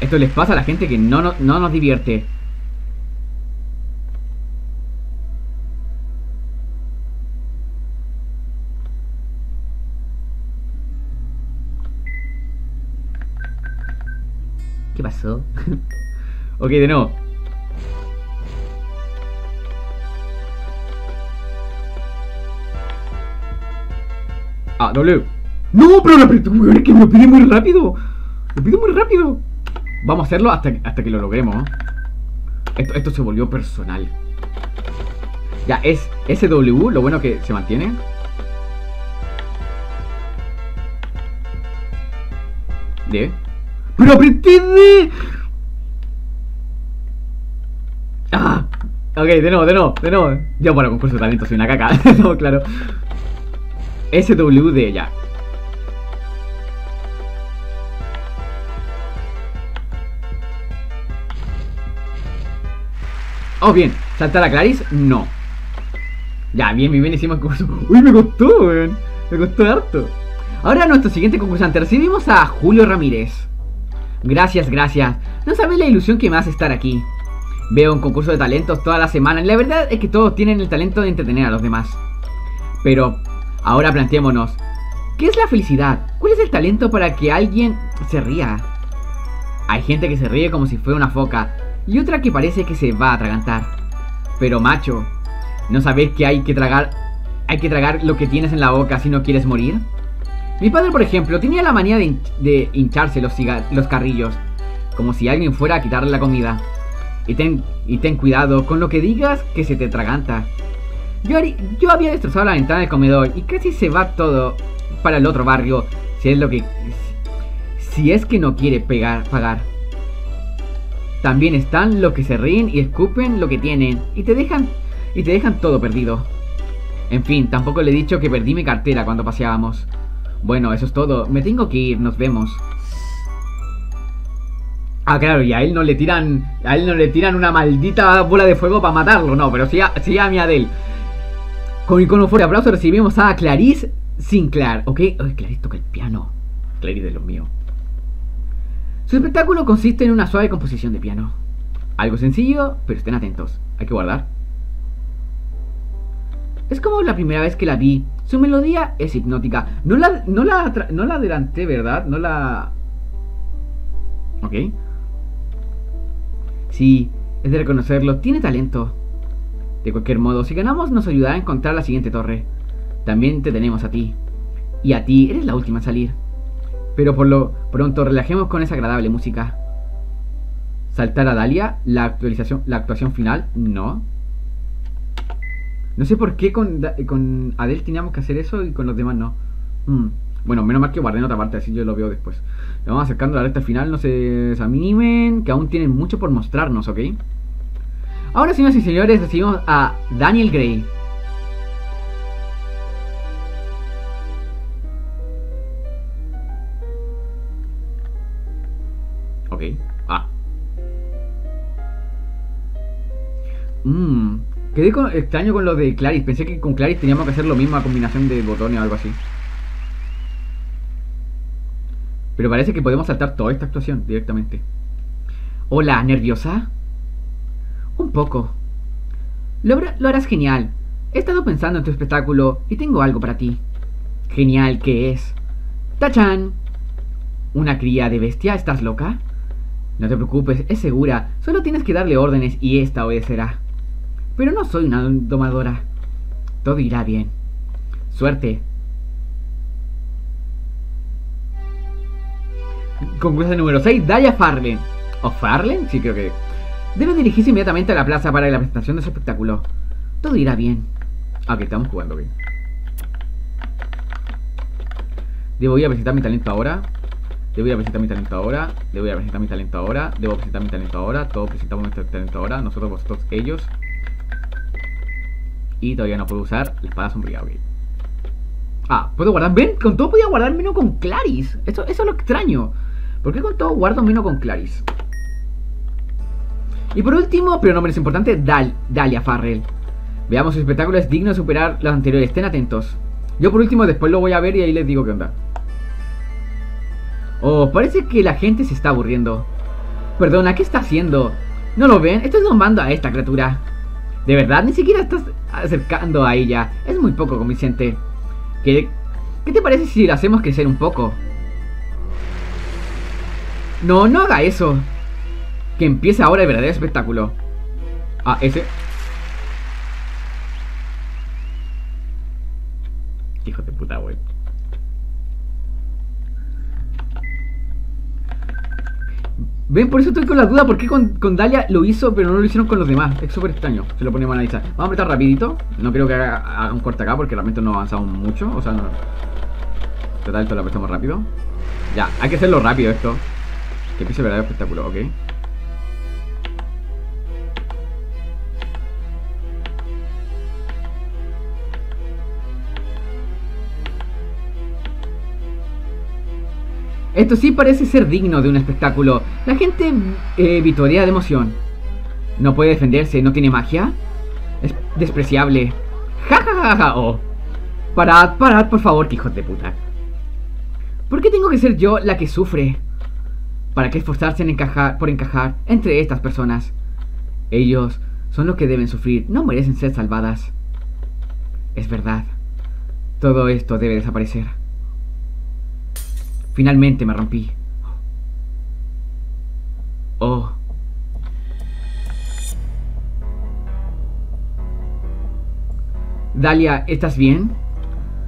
Esto les pasa a la gente que no, no, no nos divierte. Pasó? (laughs) ok, de nuevo. Ah, W. No, pero la es que me lo pide muy rápido. Lo pide muy rápido. Vamos a hacerlo hasta, hasta que lo logremos. Esto, esto se volvió personal. Ya, es SW, lo bueno que se mantiene. ¿De? ¡Pero apreté! ¡Ah! Ok, de nuevo, de nuevo, de nuevo. Yo para concurso de talento soy una caca. (laughs) no, claro. SWD ya. Oh, bien. ¿Saltar a Claris? No. Ya, bien, bien, bien, hicimos el concurso. Uy, me costó, weón. Me costó harto. Ahora nuestro siguiente concursante. Recibimos a Julio Ramírez. Gracias, gracias. No sabes la ilusión que me hace estar aquí. Veo un concurso de talentos toda la semana la verdad es que todos tienen el talento de entretener a los demás. Pero, ahora planteémonos, ¿qué es la felicidad? ¿Cuál es el talento para que alguien se ría? Hay gente que se ríe como si fuera una foca y otra que parece que se va a atragantar. Pero macho, ¿no sabes que hay que tragar hay que tragar lo que tienes en la boca si no quieres morir? Mi padre, por ejemplo, tenía la manía de, hincharse los, los carrillos, como si alguien fuera a quitarle la comida. Y ten, cuidado con lo que digas que se te traganta. Yo, yo había destrozado la ventana del comedor y casi se va todo para el otro barrio si es lo que si es que no quiere pegar, pagar. También están los que se ríen y escupen lo que tienen y te dejan y te dejan todo perdido. En fin, tampoco le he dicho que perdí mi cartera cuando paseábamos. Bueno, eso es todo. Me tengo que ir, nos vemos. Ah, claro, y a él no le tiran. A él no le tiran una maldita bola de fuego para matarlo, no, pero sí a, sí a mi Adel. Con un fuerte aplauso recibimos a Clarice Sinclair, ¿ok? Ay, Clarice toca el piano. Clarice de los míos. Su espectáculo consiste en una suave composición de piano. Algo sencillo, pero estén atentos. Hay que guardar. Es como la primera vez que la vi. Su melodía es hipnótica. No la, no la, no la adelanté, ¿verdad? No la... ¿Ok? Sí, es de reconocerlo, tiene talento. De cualquier modo, si ganamos nos ayudará a encontrar la siguiente torre. También te tenemos a ti. Y a ti, eres la última a salir. Pero por lo pronto relajemos con esa agradable música. ¿Saltar a Dalia? ¿La actualización, la actuación final? No. No sé por qué con, con Adele teníamos que hacer eso y con los demás no. Mm. Bueno, menos mal que guardé en otra parte, así yo lo veo después. Le vamos acercando la recta final, no se desanimen, que aún tienen mucho por mostrarnos, ¿ok? Ahora, señoras y señores, recibimos a Daniel Gray. Quedé extraño con lo de Claris. Pensé que con Claris teníamos que hacer lo mismo a combinación de botones o algo así. Pero parece que podemos saltar toda esta actuación directamente. Hola, ¿nerviosa? Un poco. Lo, harás genial. He estado pensando en tu espectáculo y tengo algo para ti. Genial, ¿qué es? ¡Tachan! ¿Una cría de bestia? ¿Estás loca? No te preocupes, es segura. Solo tienes que darle órdenes y esta obedecerá. Pero no soy una domadora. Todo irá bien. Suerte. Concurso número 6, Daya Farlen. ¿O Farlen? Sí, creo que. Debe dirigirse inmediatamente a la plaza para la presentación de su espectáculo. Todo irá bien. Ok, estamos jugando bien. Debo ir a presentar mi talento ahora. Debo ir a presentar mi talento ahora. Debo ir a presentar mi talento ahora. Debo presentar mi talento ahora. Todos presentamos nuestro talento ahora. Nosotros, vosotros, ellos. Y todavía no puedo usar la espada sombría, ok. Ah, puedo guardar. ¿Ven? Con todo podía guardar menos con Claris. Eso, eso es lo extraño. ¿Por qué con todo guardo menos con Claris? Y por último, pero no menos importante, Dal, Dalia Farrell. Veamos su espectáculo es digno de superar los anteriores. Estén atentos. Yo por último después lo voy a ver y ahí les digo qué onda. Oh, parece que la gente se está aburriendo. Perdona, ¿qué está haciendo? ¿No lo ven? Estoy domando a esta criatura. De verdad, ni siquiera estás acercando a ella. Es muy poco convincente. ¿Qué, ¿Qué te parece si la hacemos crecer un poco? No, no haga eso. Que empiece ahora el verdadero espectáculo. Ah, ese. Hijo de puta, güey. Ven, por eso estoy con la duda, ¿por qué con, con, Dalia lo hizo, pero no lo hicieron con los demás? Es súper extraño, se lo ponemos a analizar. Vamos a apretar rapidito, no creo que haga, un corte acá porque realmente no avanzamos mucho, o sea, no... Total, esto lo apretamos rápido. Ya, hay que hacerlo rápido esto. Que pise verdadero espectáculo, ok. Esto sí parece ser digno de un espectáculo. La gente eh, vitorea de emoción. ¿No puede defenderse? ¿No tiene magia? Es despreciable. Ja ja ja ja. Oh. Parad, parad, por favor, hijos de puta. ¿Por qué tengo que ser yo la que sufre? ¿Para qué esforzarse en encajar, por encajar entre estas personas? Ellos son los que deben sufrir, no merecen ser salvadas. Es verdad. Todo esto debe desaparecer. Finalmente me rompí. Oh. Dalia, ¿estás bien?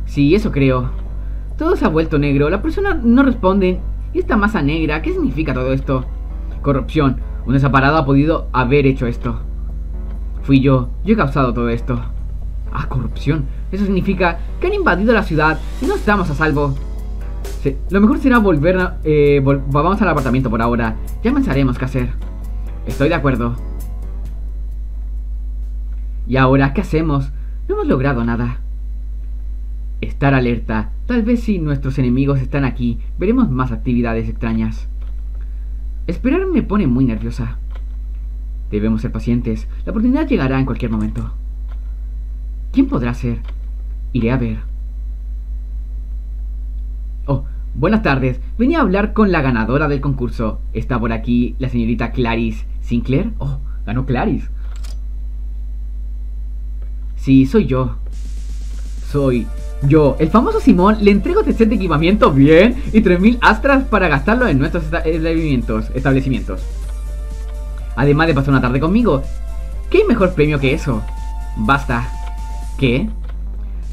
Sí, eso creo. Todo se ha vuelto negro, la persona no responde. ¿Y esta masa negra? ¿Qué significa todo esto? Corrupción. Un desaparado ha podido haber hecho esto. Fui yo. Yo he causado todo esto. Ah, corrupción. Eso significa que han invadido la ciudad y no estamos a salvo. Lo mejor será volver a, eh, vamos al apartamento por ahora. Ya pensaremos qué hacer. Estoy de acuerdo. ¿Y ahora qué hacemos? No hemos logrado nada. Estar alerta. Tal vez si nuestros enemigos están aquí, veremos más actividades extrañas. Esperar me pone muy nerviosa. Debemos ser pacientes. La oportunidad llegará en cualquier momento. ¿Quién podrá ser? Iré a ver. Oh, buenas tardes. Venía a hablar con la ganadora del concurso. ¿Está por aquí la señorita Clarice Sinclair? Oh, ganó Clarice. Sí, soy yo. Soy yo, el famoso Simón, le entrego este set de equipamiento bien y 3000 astras para gastarlo en nuestros establecimientos, establecimientos. Además de pasar una tarde conmigo. ¿Qué mejor premio que eso? Basta. ¿Qué?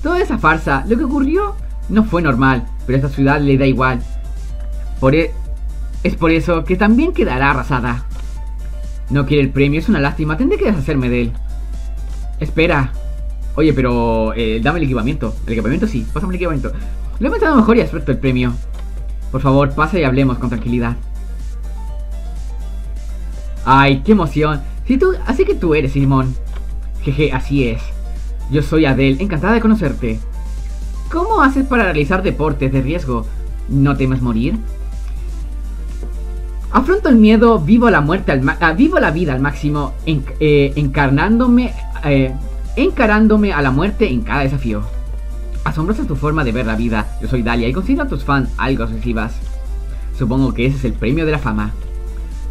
Toda esa farsa, lo que ocurrió no fue normal, pero a esta ciudad le da igual. Por e es por eso que también quedará arrasada. No quiere el premio, es una lástima, tendré que deshacerme de él. Espera. Oye, pero eh, dame el equipamiento. El equipamiento sí, pásame el equipamiento. Lo he pensado mejor y acepto el premio. Por favor, pasa y hablemos con tranquilidad. Ay, qué emoción. Si tú, así que tú eres Simón. Jeje, así es. Yo soy Adele, encantada de conocerte. ¿Cómo haces para realizar deportes de riesgo? ¿No temes morir? Afronto el miedo, vivo la muerte al ah, vivo la vida al máximo, eh, encarnándome, eh, encarándome a la muerte en cada desafío. Asombrosa tu forma de ver la vida. Yo soy Dalia y considero a tus fans algo excesivas. Supongo que ese es el premio de la fama.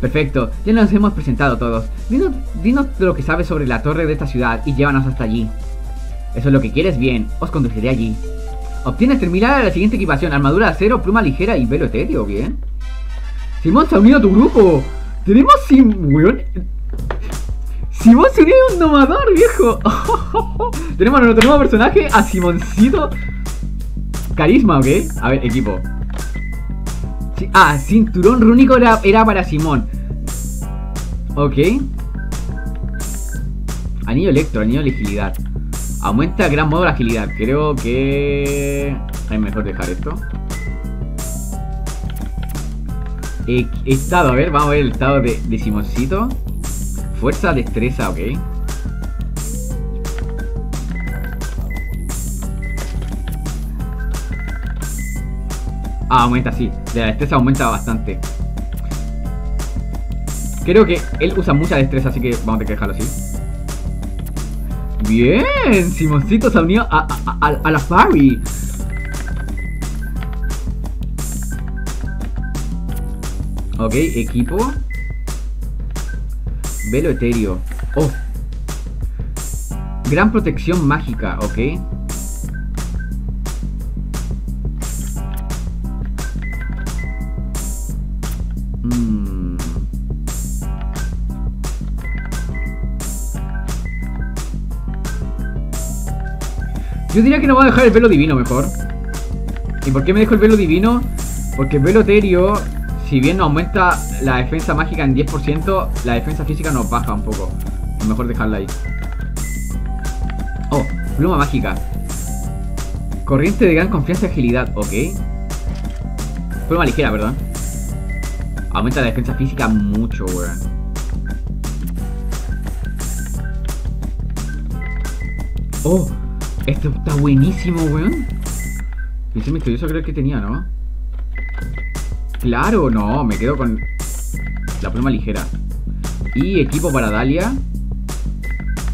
Perfecto, ya nos hemos presentado todos. Dinos lo que sabes sobre la torre de esta ciudad y llévanos hasta allí. Eso es lo que quieres bien, os conduciré allí. Obtienes terminar la siguiente equipación, armadura de acero, pluma ligera y velo etéreo, bien. Simón se ha unido a tu grupo. Tenemos Sim, weón. Simón se unió a un domador, viejo. (laughs) Tenemos a nuestro nuevo personaje, a Simoncito. Carisma, ¿ok? A ver, equipo. ah, cinturón rúnico era, era para Simón. Ok. Anillo electro, anillo de agilidad. Aumenta gran modo la agilidad. Creo que... Es mejor dejar esto. estado, a ver, vamos a ver el estado de, de Simoncito. Fuerza, destreza, ok. Ah, aumenta, sí. La destreza aumenta bastante. Creo que él usa mucha destreza, así que vamos a tener que dejarlo así. Bien, Simoncito se unió a, a, la Fari. Ok, equipo. Velo etéreo. Oh. Gran protección mágica, ok. Yo diría que no voy a dejar el velo divino mejor. ¿Y por qué me dejo el velo divino? Porque el velo etéreo, si bien aumenta la defensa mágica en 10%, la defensa física nos baja un poco. Mejor dejarla ahí. Oh, pluma mágica. Corriente de gran confianza y agilidad, ok. Pluma ligera, perdón. Aumenta la defensa física mucho, weón. Oh, esto está buenísimo, weón. Ese misterioso creo que tenía, ¿no? Claro, no, me quedo con la pluma ligera. Y equipo para Dalia.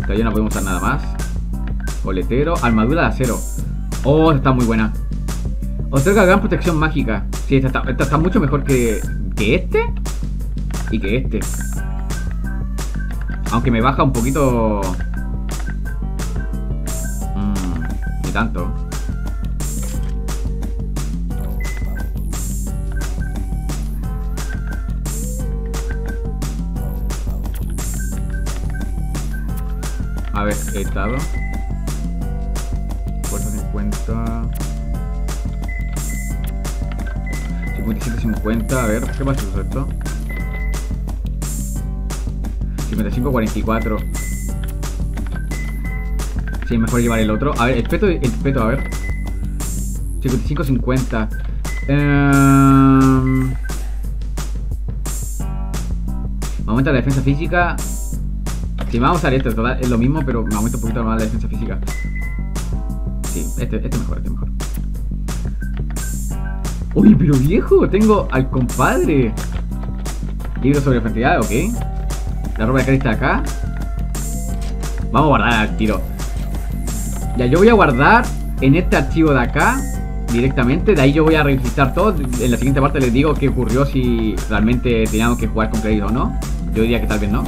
Todavía no podemos usar nada más. Boletero, armadura de acero. Oh, está muy buena. Otorga gran protección mágica. Sí, esta está, mucho mejor que, que este. Y que este. Aunque me baja un poquito... tanto. A ver, estado. Fuerza 50. 57, 50. A ver, ¿qué pasa esto? 55, 44. Sí, mejor llevar el otro. A ver, el peto, el peto, a ver. 55, 50. Eh... Aumenta la defensa física si me vamos a usar este, es lo mismo, pero me aumenta un poquito más la defensa física. Sí, este, este es mejor, este es mejor. Uy, pero viejo, tengo al compadre. Libro sobre cantidad, ok. La ropa de cara está acá. Vamos a guardar al tiro. Ya, yo voy a guardar en este archivo de acá directamente. De ahí yo voy a revisitar todo. En la siguiente parte les digo qué ocurrió si realmente teníamos que jugar con crédito o no. Yo diría que tal vez no.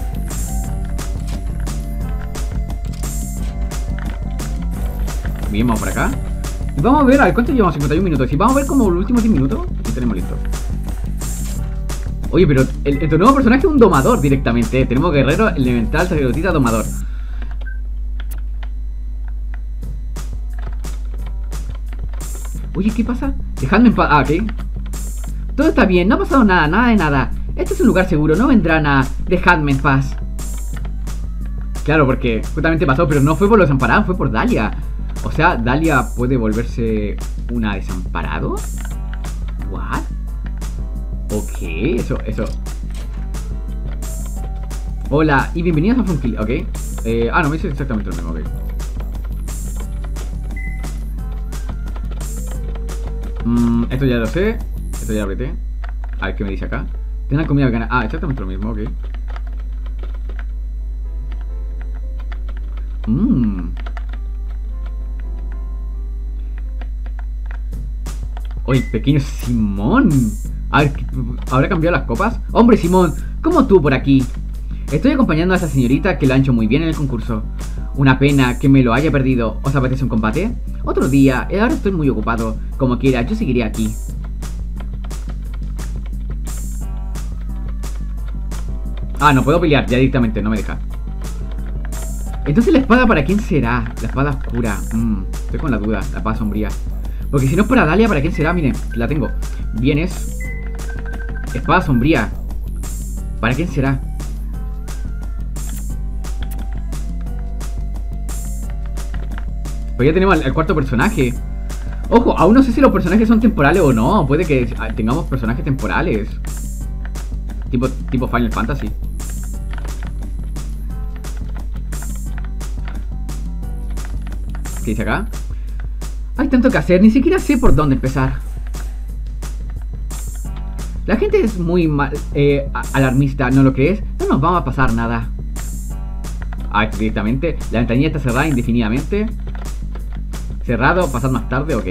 Bien, vamos por acá. Y vamos a ver, a ver, ¿cuánto llevamos? 51 minutos. Y vamos a ver como los últimos 10 minutos. Y tenemos listo. Oye, pero el, tu nuevo personaje es un domador directamente. Tenemos guerrero, elemental, sacerdotita, domador. Oye, ¿qué pasa? Dejadme en paz. Ah, ok. Todo está bien, no ha pasado nada, nada de nada. Este es un lugar seguro, no vendrá nada. Dejadme en paz. Claro, porque justamente pasó, pero no fue por los amparados, fue por Dalia. O sea, Dalia puede volverse una desamparado. What? Ok, eso, eso. Hola y bienvenidos a Funkill, ok. Eh, ah, no, me dice exactamente lo mismo, ok. Mm, esto ya lo sé. Esto ya lo apreté. A ver qué me dice acá. Tenga comida vegana. Ah, exactamente lo mismo, ok. Mmm. Oye, pequeño Simón. A ver, ¿habrá cambiado las copas? Hombre, Simón, ¿cómo tú por aquí? Estoy acompañando a esa señorita que lo ha hecho muy bien en el concurso. Una pena que me lo haya perdido. ¿Os apetece un combate? Otro día, ahora estoy muy ocupado. Como quiera, yo seguiré aquí. Ah, no puedo pelear ya directamente, no me deja. Entonces la espada para quién será? La espada oscura. Mm, estoy con la duda, la espada sombría. Porque si no es para Dalia, ¿para quién será? Miren, la tengo. Vienes. Espada sombría. ¿Para quién será? Pues ya tenemos al, cuarto personaje. Ojo, aún no sé si los personajes son temporales o no. Puede que tengamos personajes temporales. Tipo, tipo Final Fantasy. ¿Qué dice acá? Hay tanto que hacer, ni siquiera sé por dónde empezar. La gente es muy mal, eh, alarmista, ¿no lo crees? No nos va a pasar nada. Ah, directamente. La ventanilla está cerrada indefinidamente. Cerrado, pasar más tarde, ok.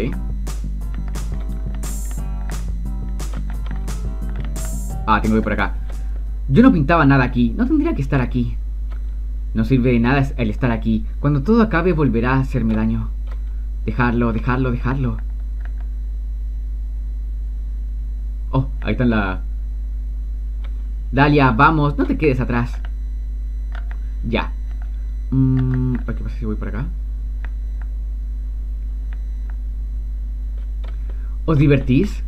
Ah, tengo que ir por acá. Yo no pintaba nada aquí. No tendría que estar aquí. No sirve de nada el estar aquí. Cuando todo acabe volverá a hacerme daño. Dejarlo, dejarlo, dejarlo. Oh, ahí está la... Dalia, vamos, no te quedes atrás. Ya. Mm, ¿Qué pasa si voy por acá? ¿Os divertís?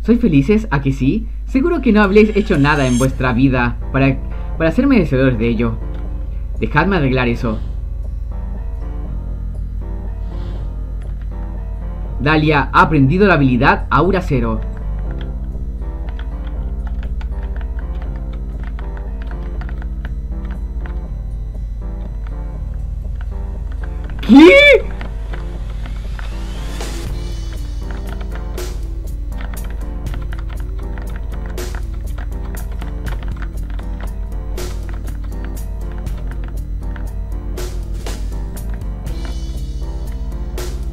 ¿Sois felices? ¿A que sí? Seguro que no habléis hecho nada en vuestra vida para, para ser merecedores de ello. Dejadme arreglar eso. Dalia ha aprendido la habilidad Aura Cero. ¿Qué?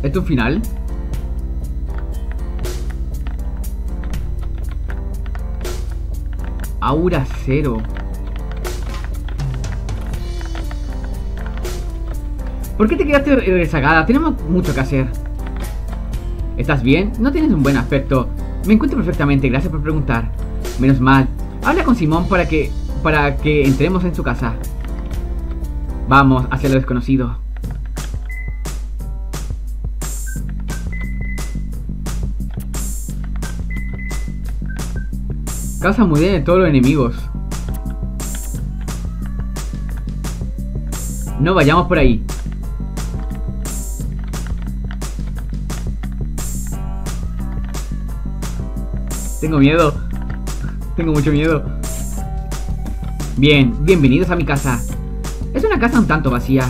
¿Es tu final? Aura cero. ¿Por qué te quedaste rezagada? Tenemos mucho que hacer. ¿Estás bien? No tienes un buen aspecto. Me encuentro perfectamente, gracias por preguntar. Menos mal. Habla con Simón para que para que entremos en su casa. Vamos hacia lo desconocido. Casa muy bien de todos los enemigos. No vayamos por ahí. Tengo miedo. Tengo mucho miedo. Bien, bienvenidos a mi casa. Es una casa un tanto vacía.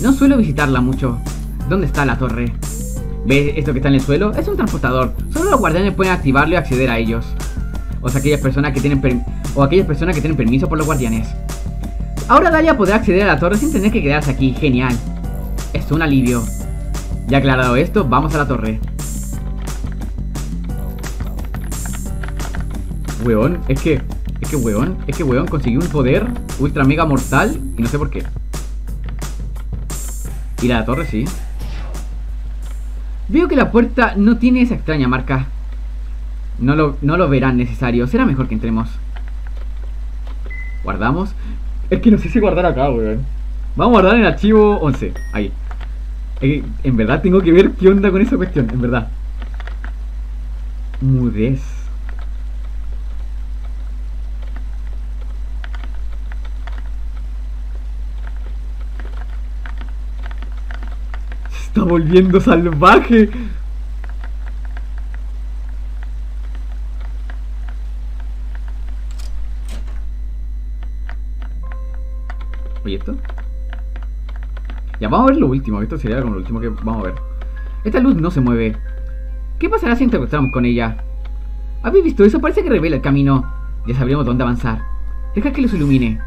No suelo visitarla mucho. ¿Dónde está la torre? ¿Ves esto que está en el suelo? Es un transportador. Solo los guardianes pueden activarlo y acceder a ellos o aquellas personas que tienen o aquellas personas que tienen permiso por los guardianes. Ahora Dalia podrá acceder a la torre sin tener que quedarse aquí, genial. Es un alivio. Ya aclarado esto, vamos a la torre. Weón, es que, es que weón, es que weón consiguió un poder ultra mega mortal y no sé por qué. A la torre, sí. Veo que la puerta no tiene esa extraña marca. No lo, verán necesario. Será mejor que entremos. ¿Guardamos? Es que no sé si guardar acá, weón. Vamos a guardar el archivo 11. Ahí. en verdad tengo que ver qué onda con esa cuestión, en verdad. Mudez. Se está volviendo salvaje. ¿Y esto? Ya, vamos a ver lo último. Esto sería como lo último que vamos a ver. Esta luz no se mueve. ¿Qué pasará si interactuamos con ella? ¿Habéis visto eso? Parece que revela el camino. Ya sabremos dónde avanzar. Deja que los ilumine.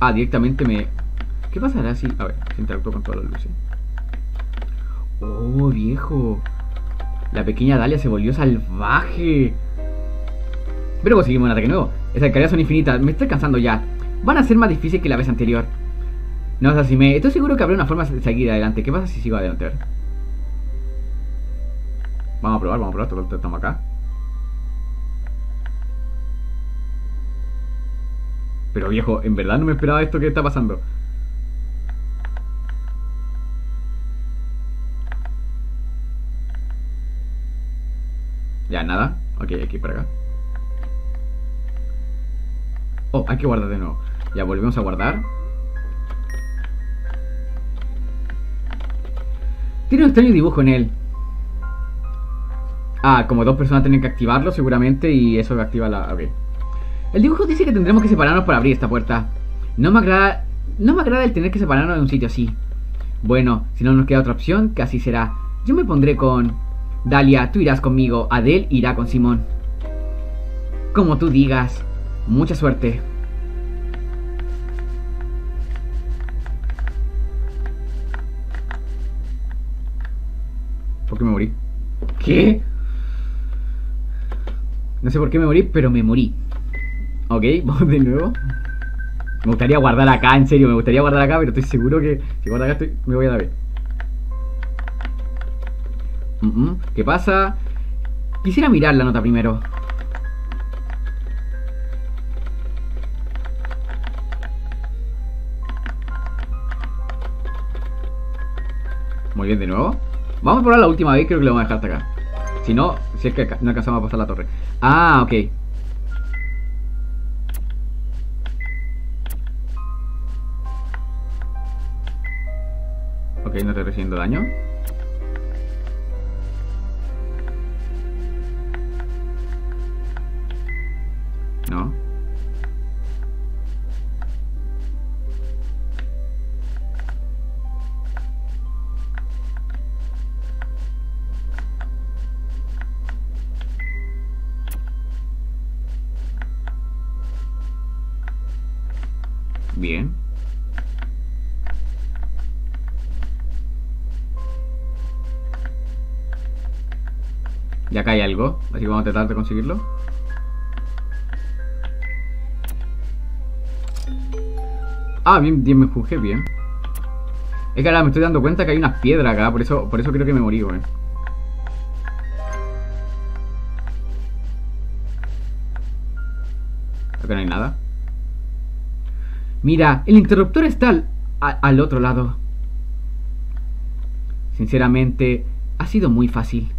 Ah, directamente me... ¿Qué pasará si... A ver, si interactúo con todas las luces? Oh, viejo. La pequeña Dalia se volvió salvaje. Pero conseguimos un ataque nuevo. Esas escaleras son infinitas. Me estoy cansando ya. Van a ser más difíciles que la vez anterior. No sé si me... Estoy seguro que habrá una forma de seguir adelante. ¿Qué pasa si sigo adelante? Vamos a probar, vamos a probar. Estamos acá. Pero viejo, en verdad no me esperaba esto que está pasando. Ya, nada. Ok, aquí para acá. Oh, hay que guardar de nuevo. Ya, volvemos a guardar. Tiene un extraño dibujo en él. Ah, como dos personas tienen que activarlo seguramente y eso activa la... Ok. El dibujo dice que tendremos que separarnos para abrir esta puerta. No me agrada... No me agrada el tener que separarnos de un sitio así. Bueno, si no nos queda otra opción, que así será. Yo me pondré con... Dalia, tú irás conmigo. Adel irá con Simón. Como tú digas. Mucha suerte. ¿Por qué me morí? ¿Qué? No sé por qué me morí, pero me morí. Ok, (laughs) vamos de nuevo. Me gustaría guardar acá, en serio, me gustaría guardar acá, pero estoy seguro que si guardo acá estoy, me voy a dar ¿Qué pasa? Quisiera mirar la nota primero. Muy bien, de nuevo. Vamos a probar la última vez, creo que lo vamos a dejar hasta acá. Si no, si es que no alcanzamos a pasar la torre. Ah, ok. Ok, no estoy recibiendo daño. Cae algo, así que vamos a tratar de conseguirlo. Ah, bien, bien me juzgué bien. Es que ahora me estoy dando cuenta que hay unas piedras acá, por eso, por eso creo que me morí, güey. Acá no hay nada. Mira, el interruptor está al otro lado. Sinceramente, ha sido muy fácil.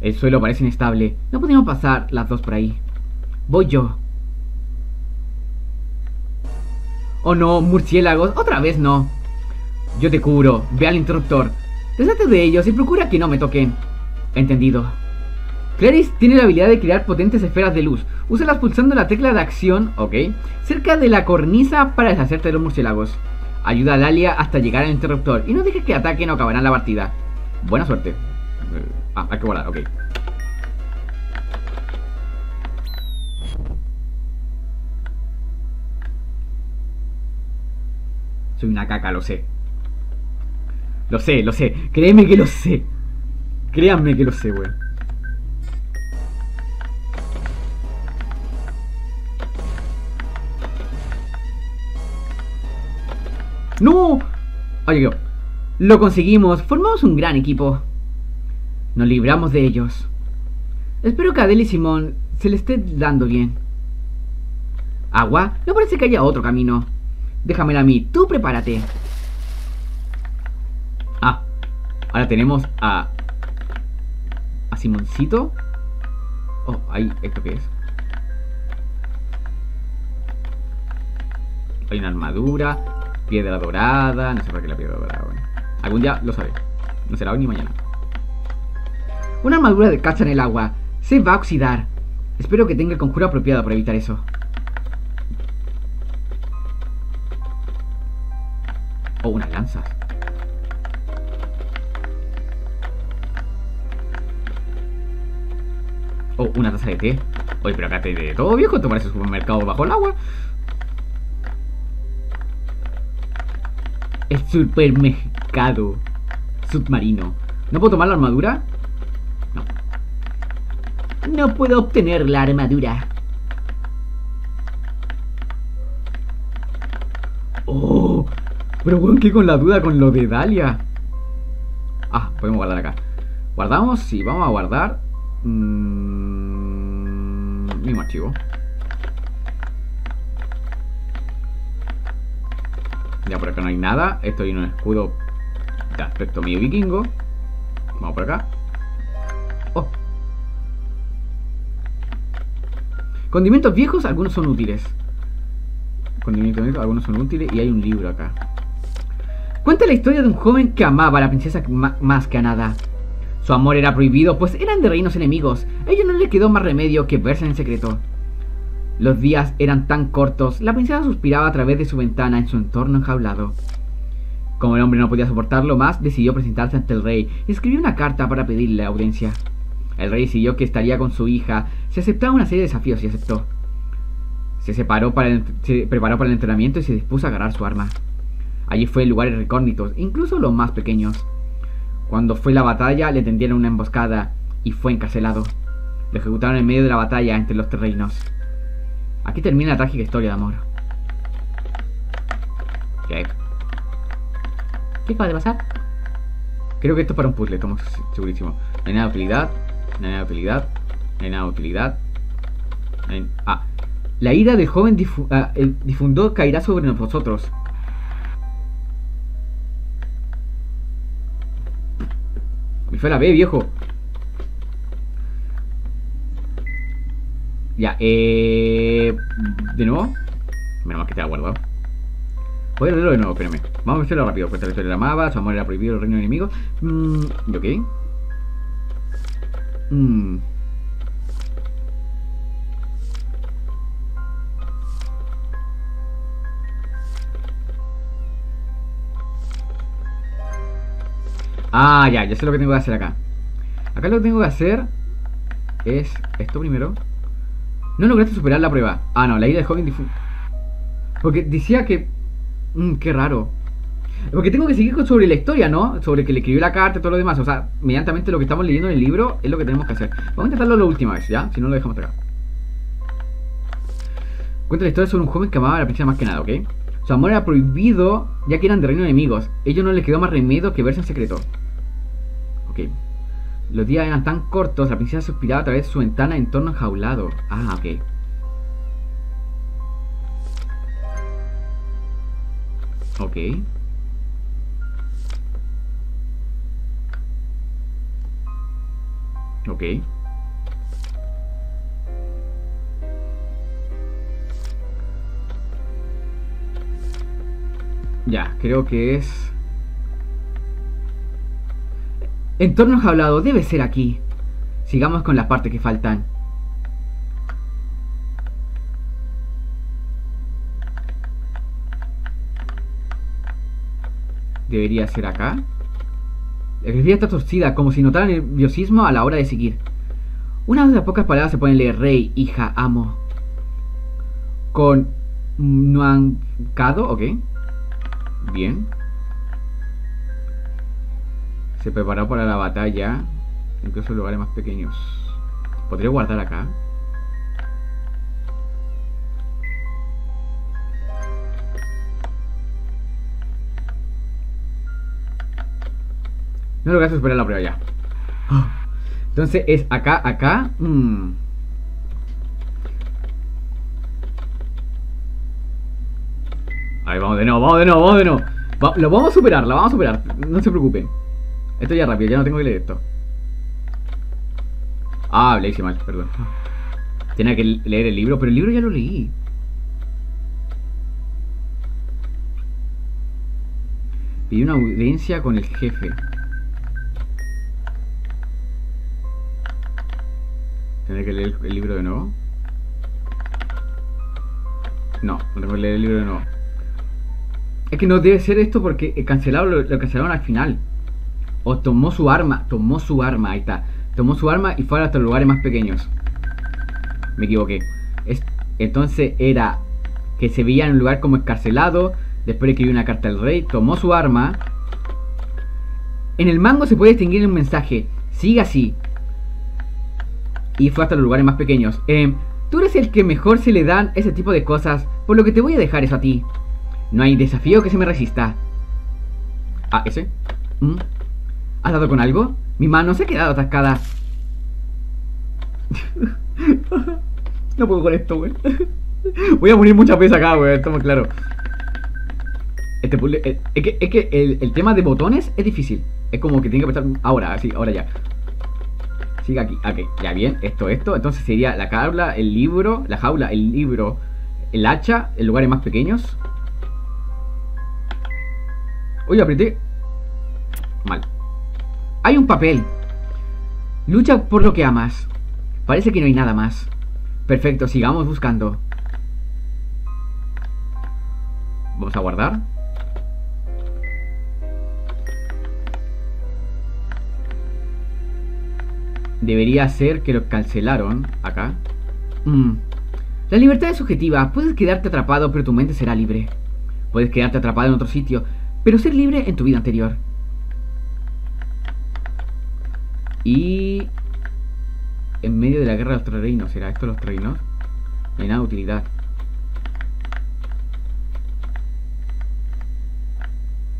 El suelo parece inestable. No podemos pasar las dos por ahí. Voy yo. Oh no, murciélagos. Otra vez no. Yo te cubro. Ve al interruptor. Deshate de ellos y procura que no me toquen. Entendido. Clarice tiene la habilidad de crear potentes esferas de luz. Úsalas pulsando la tecla de acción, ok, cerca de la cornisa para deshacerte de los murciélagos. Ayuda a Dalia hasta llegar al interruptor y no dejes que ataquen o acabarán la partida. Buena suerte. Ah, hay que volar, ok. Soy una caca, lo sé. Lo sé, lo sé. Créeme que lo sé. Créanme que lo sé, güey. ¡No! Oye, lo conseguimos. Formamos un gran equipo. Nos libramos de ellos. Espero que a Adele y Simón se le esté dando bien. ¿Agua? No parece que haya otro camino. Déjamela a mí. Tú prepárate. Ah. Ahora tenemos a... A Simoncito. Oh, ahí. ¿Esto qué es? Hay una armadura. Piedra dorada. No sé para qué la piedra dorada. Bueno. Algún día lo sabré. No será hoy ni mañana. Una armadura de cacha en el agua. Se va a oxidar. Espero que tenga el conjuro apropiado para evitar eso. O unas lanzas. O una taza de té. Oye, pero acá te de todo viejo. Esto parece supermercado bajo el agua. El supermercado submarino. ¿No puedo tomar la armadura? No puedo obtener la armadura. Oh, pero bueno, ¿qué con la duda con lo de Dalia? Ah, podemos guardar acá. Guardamos, sí, vamos a guardar. Mmm, mismo archivo. Ya por acá no hay nada. Esto hay un escudo de aspecto medio vikingo. Vamos por acá. Condimentos viejos, algunos son útiles. Condimentos viejos, algunos son útiles. Y hay un libro acá. Cuenta la historia de un joven que amaba a la princesa más que a nada. Su amor era prohibido, pues eran de reinos enemigos. A ella no le quedó más remedio que verse en secreto. Los días eran tan cortos, la princesa suspiraba a través de su ventana en su entorno enjaulado. Como el hombre no podía soportarlo más, decidió presentarse ante el rey y escribió una carta para pedirle audiencia. El rey decidió que estaría con su hija. Se aceptaba una serie de desafíos y aceptó. Se, separó para el, se preparó para el entrenamiento y se dispuso a agarrar su arma. Allí fue en lugares recónditos, incluso los más pequeños. Cuando fue la batalla, le tendieron una emboscada y fue encarcelado. Lo ejecutaron en medio de la batalla entre los terrenos. Aquí termina la trágica historia de amor. ¿Qué? ¿Qué acaba de pasar? Creo que esto es para un puzzle, estamos segurísimo. No hay nada de utilidad. No hay nada de utilidad. No hay nada de utilidad. Ah. La ira del joven ah, difundó caerá sobre nosotros. Me fue la B, viejo. Ya, eh... ¿De nuevo? Menos mal que te ha guardado. Voy a leerlo de nuevo, espérame. Vamos a hacerlo rápido. Cuenta la historia de la Mava, su amor era prohibido el reino enemigo. Mmm, ¿ok? Mmm... Ah, ya, ya sé lo que tengo que hacer acá. Acá lo que tengo que hacer es esto primero. No lograste superar la prueba. Ah, no, la ida de joven difunto. Porque decía que... Mmm, qué raro. Porque tengo que seguir con sobre la historia, ¿no? Sobre que le escribió la carta y todo lo demás. O sea, medianamente lo que estamos leyendo en el libro es lo que tenemos que hacer. Vamos a intentarlo la última vez, ¿ya? Si no lo dejamos acá. Cuenta la historia sobre un joven que amaba a la princesa más que nada, ¿ok? Su amor era prohibido ya que eran de reino enemigos. Ellos no les quedó más remedio que verse en secreto. Ok. Los días eran tan cortos, la princesa suspiraba a través de su ventana en torno enjaulado. Ah, ok. Ok. Ok. Ya, creo que es... Entorno hablado, debe ser aquí. Sigamos con las partes que faltan. Debería ser acá. La escritura está torcida, como si notara nerviosismo a la hora de seguir. Una de las pocas palabras se pueden leer rey, hija, amo. Con nuancado, ok. Bien. Se preparó para la batalla. Incluso en lugares más pequeños. ¿Podría guardar acá? No lograste superar la prueba ya. Entonces es acá, acá. Mm. Ahí vamos de nuevo, vamos de nuevo, vamos de nuevo. lo vamos a superar, la vamos a superar. No se preocupen. Esto ya rápido, ya no tengo que leer esto. Ah, le hice mal, perdón. Tenía que leer el libro, pero el libro ya lo leí. Pedí una audiencia con el jefe. ¿Tendré que leer el libro de nuevo? No, no tengo que leer el libro de nuevo. Es que no debe ser esto porque cancelaron lo, lo cancelaron al final. O tomó su arma, tomó su arma, ahí está. Tomó su arma y fue hasta los lugares más pequeños. Me equivoqué. entonces era que se veía en un lugar como escarcelado. Después de que una carta del rey, tomó su arma. En el mango se puede distinguir un mensaje. Sigue así. Y fue hasta los lugares más pequeños. Eh, tú eres el que mejor se le dan ese tipo de cosas. Por lo que te voy a dejar eso a ti. No hay desafío que se me resista. Ah, ese. ¿Mm? ¿Has dado con algo? Mi mano se ha quedado atascada. (laughs) no puedo con esto, güey. (laughs) Voy a morir muchas veces acá, güey. Estamos claro. Este eh, es que, es que el, tema de botones es difícil. Es como que tiene que pensar ahora, así, ahora ya. Sigue aquí, ok, ya bien, esto, esto. Entonces sería la jaula, el libro, la jaula, el libro, el hacha, en lugares más pequeños. Uy, apreté. Mal. Hay un papel. Lucha por lo que amas. Parece que no hay nada más. Perfecto, sigamos buscando. Vamos a guardar. Debería ser que lo cancelaron acá. Mm. La libertad es subjetiva. Puedes quedarte atrapado, pero tu mente será libre. Puedes quedarte atrapado en otro sitio, pero ser libre en tu vida anterior. Y en medio de la guerra de los tres reinos, ¿será esto los tres reinos? No hay nada de utilidad.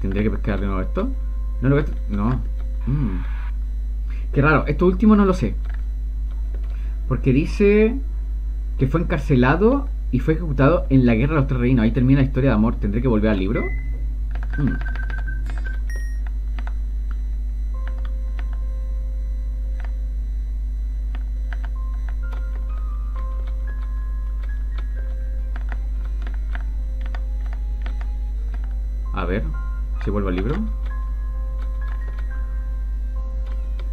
¿Tendré que pescar de nuevo esto? No lo No. Mm. Qué raro, esto último no lo sé. Porque dice que fue encarcelado y fue ejecutado en la Guerra de los Tres Reinos. Ahí termina la historia de amor. ¿Tendré que volver al libro? Hmm. A ver si vuelvo al libro.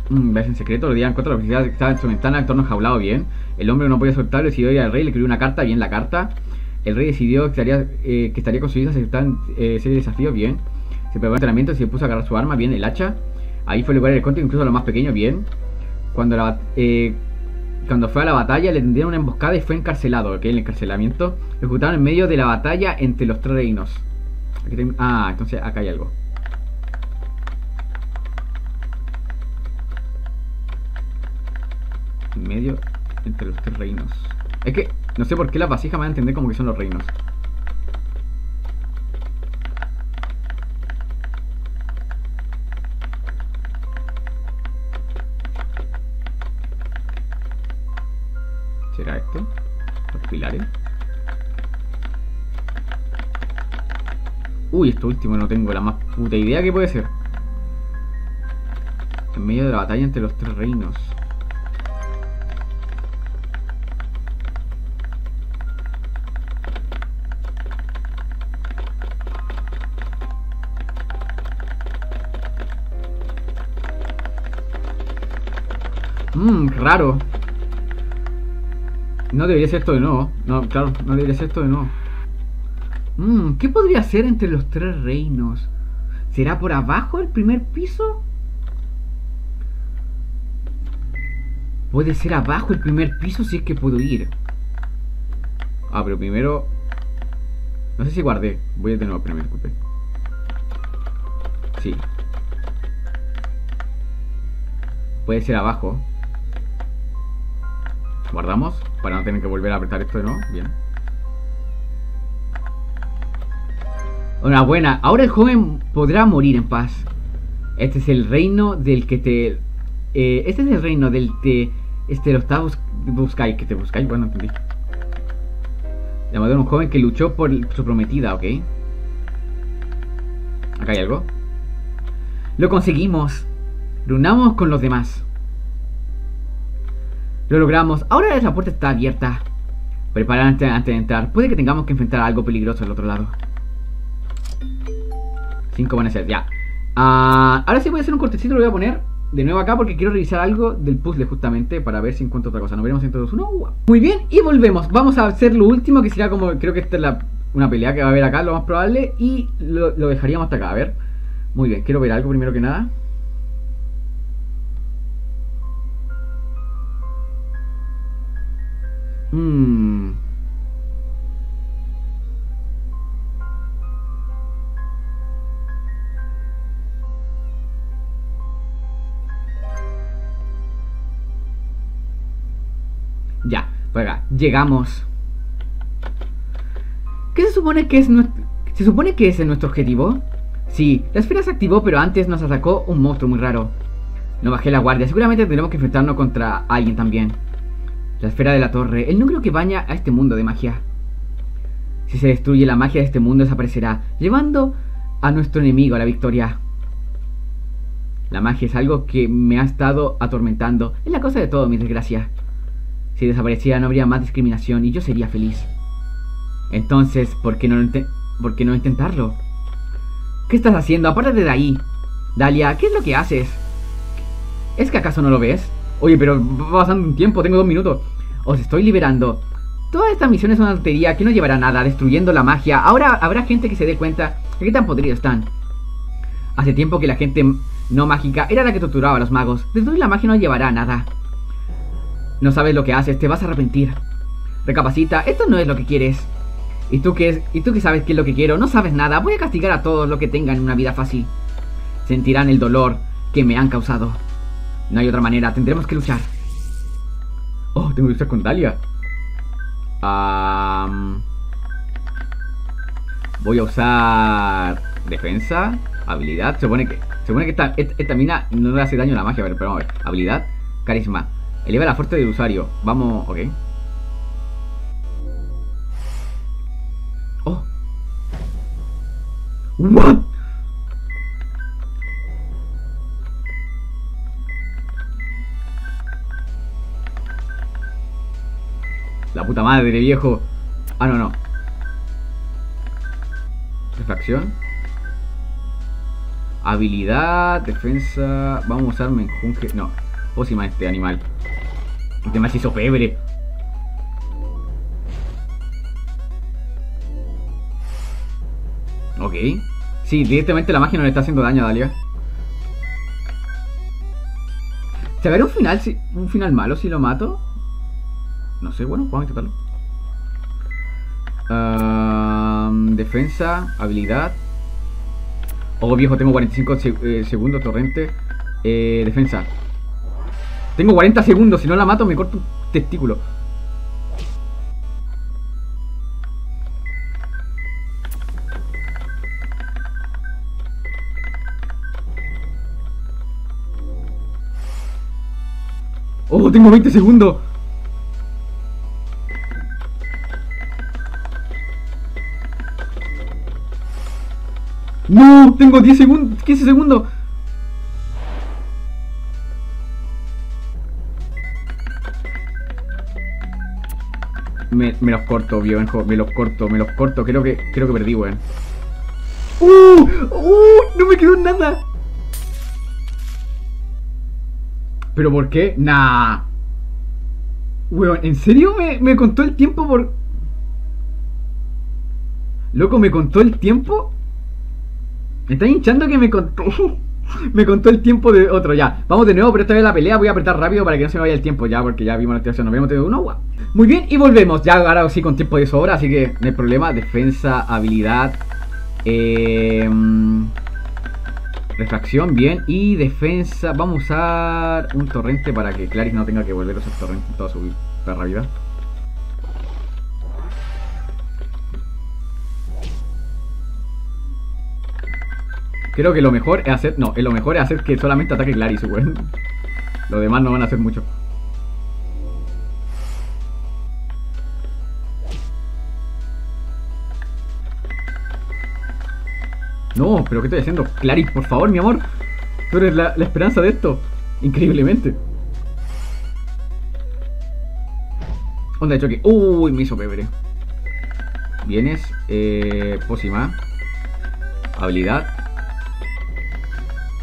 Ves en secreto, le día encuentro la oficina en su ventana, el torno jaulado bien. El hombre no podía soltarlo, decidió ir al rey, le escribió una carta, bien la carta. El rey decidió que estaría, eh, que estaría con su hija, aceptar eh, serie de bien. Se preparó entrenamiento y se puso a agarrar su arma, bien, el hacha. Ahí fue el lugar del conte, incluso lo más pequeño, bien. Cuando, la, eh, cuando fue a la batalla le tendieron una emboscada y fue encarcelado, ¿ok? El encarcelamiento. Lo ejecutaron en medio de la batalla entre los tres reinos. ah, entonces acá hay algo. Medio entre los tres reinos. Es que no sé por qué las vasijas van a entender como que son los reinos. ¿Será esto? Los pilares. Uy, esto último no tengo la más puta idea que puede ser. En medio de la batalla entre los tres reinos. Mmm, raro. No debería ser esto de nuevo. No, claro, no debería ser esto de nuevo. Mmm, ¿qué podría ser entre los tres reinos? ¿Será por abajo el primer piso? Puede ser abajo el primer piso si es que puedo ir. Ah, pero primero... No sé si guardé. Voy a pero me disculpe. Sí. Puede ser abajo. Guardamos para no tener que volver a apretar esto de nuevo. Bien. Enhorabuena. Ahora el joven podrá morir en paz. Este es el reino del que te... Eh, este es el reino del que este lo está buscáis. Que te buscáis. Bueno, entendí. Llamado a un joven que luchó por su prometida, ¿ok? Acá hay algo. Lo conseguimos. Runamos con los demás. Lo logramos. Ahora la puerta está abierta. Prepárate antes de entrar. Puede que tengamos que enfrentar algo peligroso al otro lado. Cinco van a ser, ya. Ah, ahora sí voy a hacer un cortecito, lo voy a poner de nuevo acá porque quiero revisar algo del puzzle justamente para ver si encuentro otra cosa. Nos veremos en todos uno. Muy bien, y volvemos. Vamos a hacer lo último que será como, creo que esta es la, una pelea que va a haber acá, lo más probable. Y lo, lo dejaríamos hasta acá, a ver. Muy bien, quiero ver algo primero que nada. Hmm. Ya, pues llegamos. ¿Qué se supone que es nuestro... ¿Se supone que es nuestro objetivo? Sí, la esfera se activó, pero antes nos atacó un monstruo muy raro. No bajé la guardia, seguramente tendremos que enfrentarnos contra alguien también. La esfera de la torre, el núcleo que baña a este mundo de magia. Si se destruye la magia de este mundo desaparecerá, llevando a nuestro enemigo a la victoria. La magia es algo que me ha estado atormentando. Es la cosa de todo, mi desgracia. Si desapareciera no habría más discriminación y yo sería feliz. Entonces, ¿por qué no, ¿por qué no intentarlo? ¿Qué estás haciendo? Apártate de ahí. Dalia, ¿qué es lo que haces? ¿Es que acaso no lo ves? Oye, pero va pasando un tiempo, tengo dos minutos. Os estoy liberando. Toda esta misión es una tontería que no llevará nada, destruyendo la magia. Ahora habrá gente que se dé cuenta de qué tan podridos están. Hace tiempo que la gente no mágica era la que torturaba a los magos. Destruir la magia no llevará nada. No sabes lo que haces, te vas a arrepentir. Recapacita, esto no es lo que quieres. ¿Y tú qué, ¿Y tú qué sabes qué es lo que quiero? No sabes nada. Voy a castigar a todos los que tengan una vida fácil. Sentirán el dolor que me han causado. No hay otra manera, tendremos que luchar. Oh, tengo que luchar con Dalia. voy a usar defensa, habilidad. Se supone que, se supone que esta, mina no le hace daño a la magia, pero, vamos a ver. Habilidad, carisma. Eleva la fuerza del usuario. Vamos, ok. Oh. What? Puta madre, viejo. Ah, no, no. Refracción. Habilidad, defensa. Vamos a usar menjunje. No, pócima este animal. Este más hizo febre. Ok. Sí, directamente la magia no le está haciendo daño a Dalia. ¿Se verá un final, si, un final malo si lo mato? No sé, bueno, vamos a intentarlo. defensa, habilidad. Oh, viejo, tengo 45 eh, segundos, torrente. Eh, defensa. Tengo 40 segundos, si no la mato me corto un testículo. ¡Oh, tengo 20 segundos! ¡No! Tengo 10 segundos, 15 segundos. Me, los corto, viejo, me los corto, me los corto. Creo que, creo que perdí, weón. ¡Uh! ¡Uh! No me quedó nada. ¿Pero por qué? Nah. Weón, ¿en serio me, me contó el tiempo por...? Loco, ¿me contó el tiempo? Me está hinchando que me contó... (laughs) me contó el tiempo de otro, ya. Vamos de nuevo, pero esta vez la pelea voy a apretar rápido para que no se me vaya el tiempo ya, porque ya vimos la activación. Nos vemos de uno, agua. Muy bien, y volvemos. Ya ahora sí con tiempo de sobra, así que no hay problema. Defensa, habilidad... Eh... Refracción, bien. Y defensa. Vamos a usar un torrente para que Claris no tenga que volver a usar torrente en toda su vida. Creo que lo mejor es hacer. No, lo mejor es hacer que solamente ataque Claris, weón. Lo demás no van a hacer mucho. No, pero ¿qué estoy haciendo? Clarice, por favor, mi amor. Tú eres la, esperanza de esto. Increíblemente. Onda de choque. Uy, me hizo pebre. Vienes. Eh, pócima. Habilidad.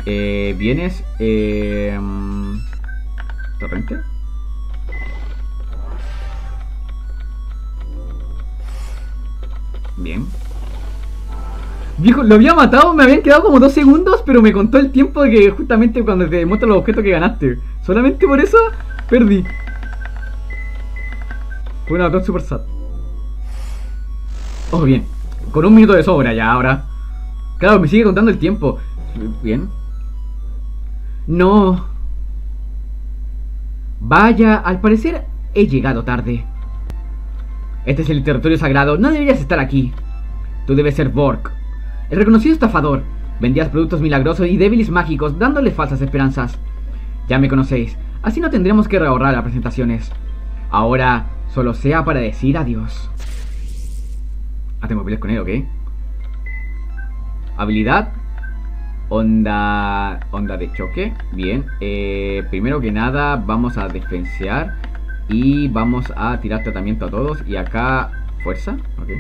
Eh, vienes. Eh, torrente. Bien. Viejo, lo había matado, me habían quedado como dos segundos, pero me contó el tiempo de que justamente cuando te muestra los objetos que ganaste. Solamente por eso, perdí. Fue una batalla super sad. Oh, bien. Con un minuto de sobra ya ahora. Claro, me sigue contando el tiempo. Bien. No. Vaya, al parecer he llegado tarde. Este es el territorio sagrado, no deberías estar aquí. Tú debes ser Bork. El reconocido estafador. Vendías productos milagrosos y débiles mágicos dándole falsas esperanzas. Ya me conocéis, así no tendremos que ahorrar las presentaciones. Ahora solo sea para decir adiós. Ah, tengo peleas con él, ¿ok? Habilidad. Onda. Onda de choque. Bien. Eh, primero que nada, vamos a defensear. Y vamos a tirar tratamiento a todos. Y acá. Fuerza. Ok.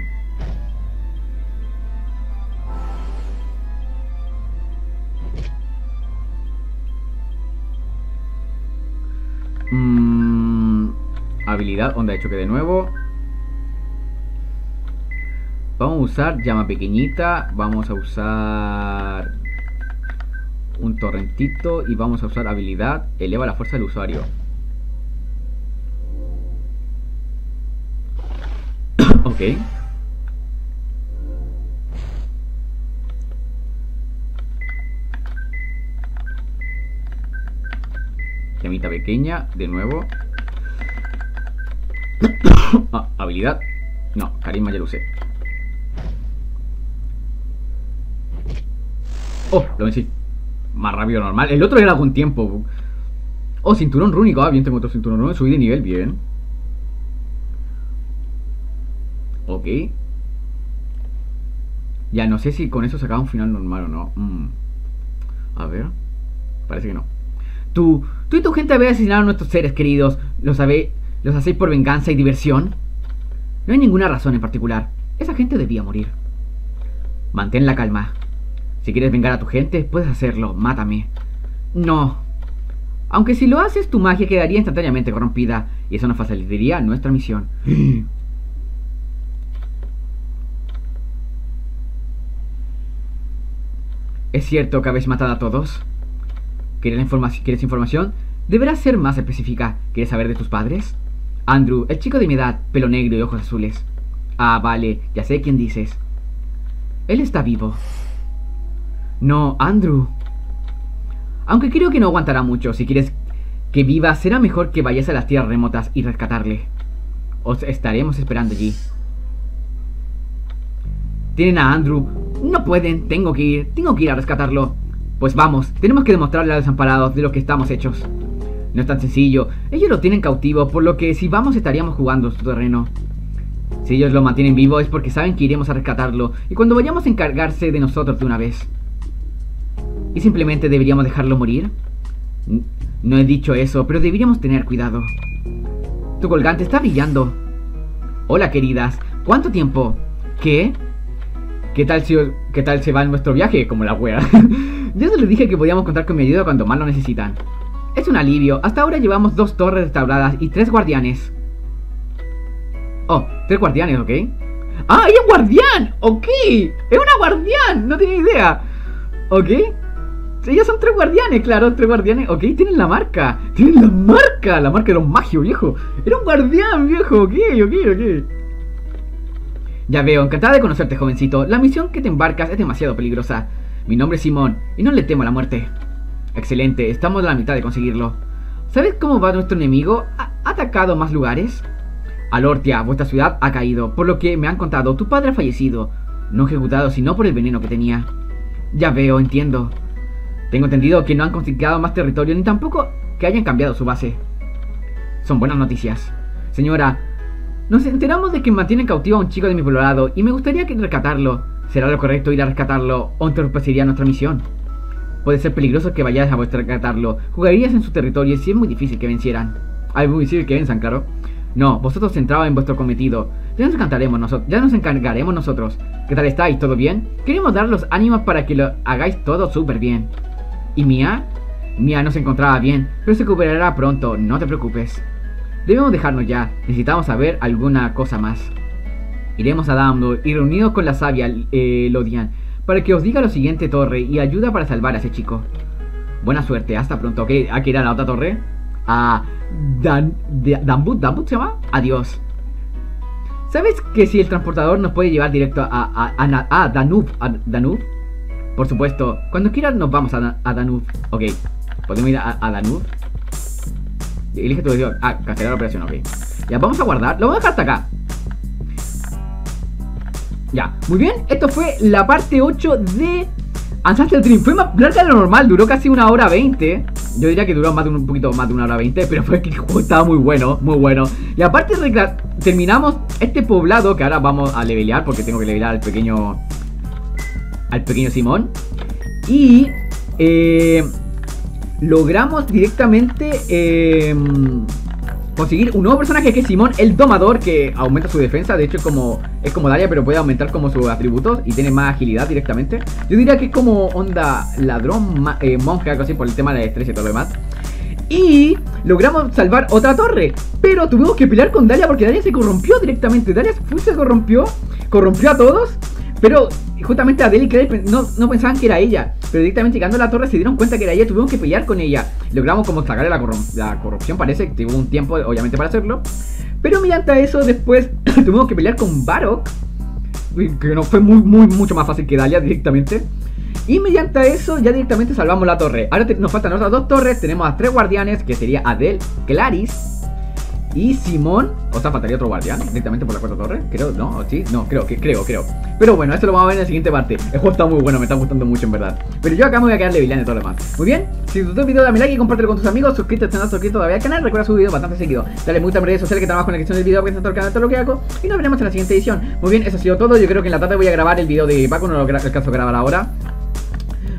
Mm, habilidad, onda de choque de nuevo. Vamos a usar llama pequeñita. Vamos a usar un torrentito. Y vamos a usar habilidad. Eleva la fuerza del usuario. (coughs) ok. Llamita pequeña, de nuevo. (coughs) ah, habilidad. No, carisma ya lo usé. Oh, lo vencí. Más rápido normal. El otro era con tiempo. Oh, cinturón rúnico. Ah, bien, tengo otro cinturón rúnico. Subí de nivel, bien. Ok. Ya, no sé si con eso sacaba un final normal o no. Mm. A ver. Parece que no. Tú, tú y tu gente habéis asesinado a nuestros seres queridos. ¿Los, ¿Los hacéis por venganza y diversión? No hay ninguna razón en particular. Esa gente debía morir. Mantén la calma. Si quieres vengar a tu gente, puedes hacerlo. Mátame. No. Aunque si lo haces, tu magia quedaría instantáneamente corrompida y eso nos facilitaría nuestra misión. (gasps) ¿Es cierto que habéis matado a todos? ¿Quieres, ¿Quieres información? Deberás ser más específica. ¿Quieres saber de tus padres? Andrew, el chico de mi edad, pelo negro y ojos azules. Ah, vale, ya sé quién dices. Él está vivo. No, Andrew. Aunque creo que no aguantará mucho. Si quieres que viva, será mejor que vayas a las tierras remotas y rescatarle. Os estaremos esperando allí. Tienen a Andrew. No pueden, tengo que ir, tengo que ir a rescatarlo. Pues vamos, tenemos que demostrarle a los desamparados de lo que estamos hechos. No es tan sencillo, ellos lo tienen cautivo, por lo que si vamos estaríamos jugando su terreno. Si ellos lo mantienen vivo es porque saben que iremos a rescatarlo y cuando vayamos a encargarse de nosotros de una vez. ¿Y simplemente deberíamos dejarlo morir? No he dicho eso, pero deberíamos tener cuidado. Tu colgante está brillando. Hola, queridas. ¿Cuánto tiempo? ¿Qué? ¿Qué tal, ¿Qué tal se va en nuestro viaje? Como la wea. (laughs) Yo se les dije que podíamos contar con mi ayuda cuando más lo necesitan. Es un alivio. Hasta ahora llevamos dos torres restauradas y tres guardianes. Oh, tres guardianes, ¿ok? ¡Ah, hay un guardián! ¡Ok! ¡Es una guardián! No tenía idea. ¿Ok? Ellos son tres guardianes, claro, tres guardianes. Ok, tienen la marca. Tienen la marca. La marca de los magios, viejo. Era un guardián, viejo. Ok, ok, ok. Ya veo, encantada de conocerte, jovencito. La misión que te embarcas es demasiado peligrosa. Mi nombre es Simón y no le temo a la muerte. Excelente, estamos a la mitad de conseguirlo. ¿Sabes cómo va nuestro enemigo? ¿Ha atacado más lugares? Alortia, vuestra ciudad ha caído. Por lo que me han contado, tu padre ha fallecido. No ejecutado, sino por el veneno que tenía. Ya veo, entiendo. Tengo entendido que no han conquistado más territorio ni tampoco que hayan cambiado su base. Son buenas noticias. Señora, nos enteramos de que mantienen cautivo a un chico de mi poblado y me gustaría que rescatarlo. ¿Será lo correcto ir a rescatarlo o entorpecería nuestra misión? Puede ser peligroso que vayas a rescatarlo. Jugarías en su territorio y es muy difícil que vencieran. Ah, es muy difícil que venzan, claro. No, vosotros centrados en vuestro cometido. Ya nos encantaremos nosotros, ya nos encargaremos nosotros. ¿Qué tal estáis? ¿Todo bien? Queremos dar los ánimos para que lo hagáis todo súper bien. ¿Y Mia? Mia no se encontraba bien, pero se recuperará pronto, no te preocupes. Debemos dejarnos ya, necesitamos saber alguna cosa más. Iremos a Dumbledore y reunidos con la sabia eh, Lodian para que os diga lo siguiente torre y ayuda para salvar a ese chico. Buena suerte, hasta pronto. Hay que ir a la otra torre. A Dan, Danbut se llama. Adiós. ¿Sabes que si el transportador nos puede llevar directo a, a, a, Danube? Por supuesto, cuando quieras nos vamos a, a Danube. Ok, podemos ir a, Danube. Elige tu decisión. Ah, cancelar la operación, ok. Ya, vamos a guardar. Lo voy a dejar hasta acá. Ya, muy bien. Esto fue la parte 8 de Ancestral Dream. Fue más larga de lo normal, duró casi una hora 20. Yo diría que duró más de un, poquito más de una hora 20, pero fue que el juego estaba muy bueno, muy bueno. Y aparte terminamos este poblado que ahora vamos a levelear porque tengo que levelear al pequeño al pequeño Simón. Y eh, logramos directamente eh, conseguir un nuevo personaje que es Simón el Domador, que aumenta su defensa. De hecho, es como, es como Daria, pero puede aumentar como sus atributos y tiene más agilidad directamente. Yo diría que es como onda ladrón, eh, monje, algo así, por el tema de la estrés y todo lo demás. Y logramos salvar otra torre. Pero tuvimos que pelear con Daria porque Daria se corrompió directamente. Daria se corrompió, corrompió a todos. Pero justamente Adele y Claire no, no, pensaban que era ella. Pero directamente llegando a la torre se dieron cuenta que era ella. Tuvimos que pelear con ella. Logramos como sacarle la, la corrupción, parece. Que tuvo un tiempo, obviamente, para hacerlo. Pero mediante eso, después (clears throat) tuvimos que pelear con Barok. Que no fue muy, muy, mucho más fácil que Dalia directamente. Y mediante eso ya directamente salvamos la torre. Ahora nos faltan otras dos torres. Tenemos a tres guardianes, que sería Adel, Claris y Simón, o sea, faltaría otro guardián directamente por la cuarta torre. Creo, no, sí, no, creo, que creo, creo. Pero bueno, esto lo vamos a ver en la siguiente parte. El juego está muy bueno, me está gustando mucho en verdad. Pero yo acá me voy a quedar de y todo lo demás. Muy bien, si te gustó el video, dame like y compártelo con tus amigos. Suscríbete si no suscrito todavía al canal. Recuerda subir videos bastante seguido. Dale mucha en redes sociales que trabajo en la descripción del video, que todo el canal, todo lo que hago. Y nos veremos en la siguiente edición. Muy bien, eso ha sido todo. Yo creo que en la tarde voy a grabar el video de Paco, no lo alcanzo a grabar ahora.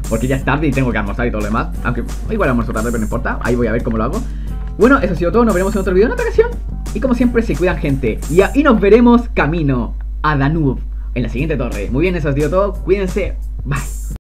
Porque ya es tarde y tengo que almorzar y todo lo demás. Aunque igual almuerzo tarde, pero no importa. Ahí voy a ver cómo lo hago. Bueno, eso ha sido todo. Nos veremos en otro video en otra ocasión. Y como siempre, se cuidan, gente. Y, y nos veremos camino a Danube en la siguiente torre. Muy bien, eso ha sido todo. Cuídense. Bye.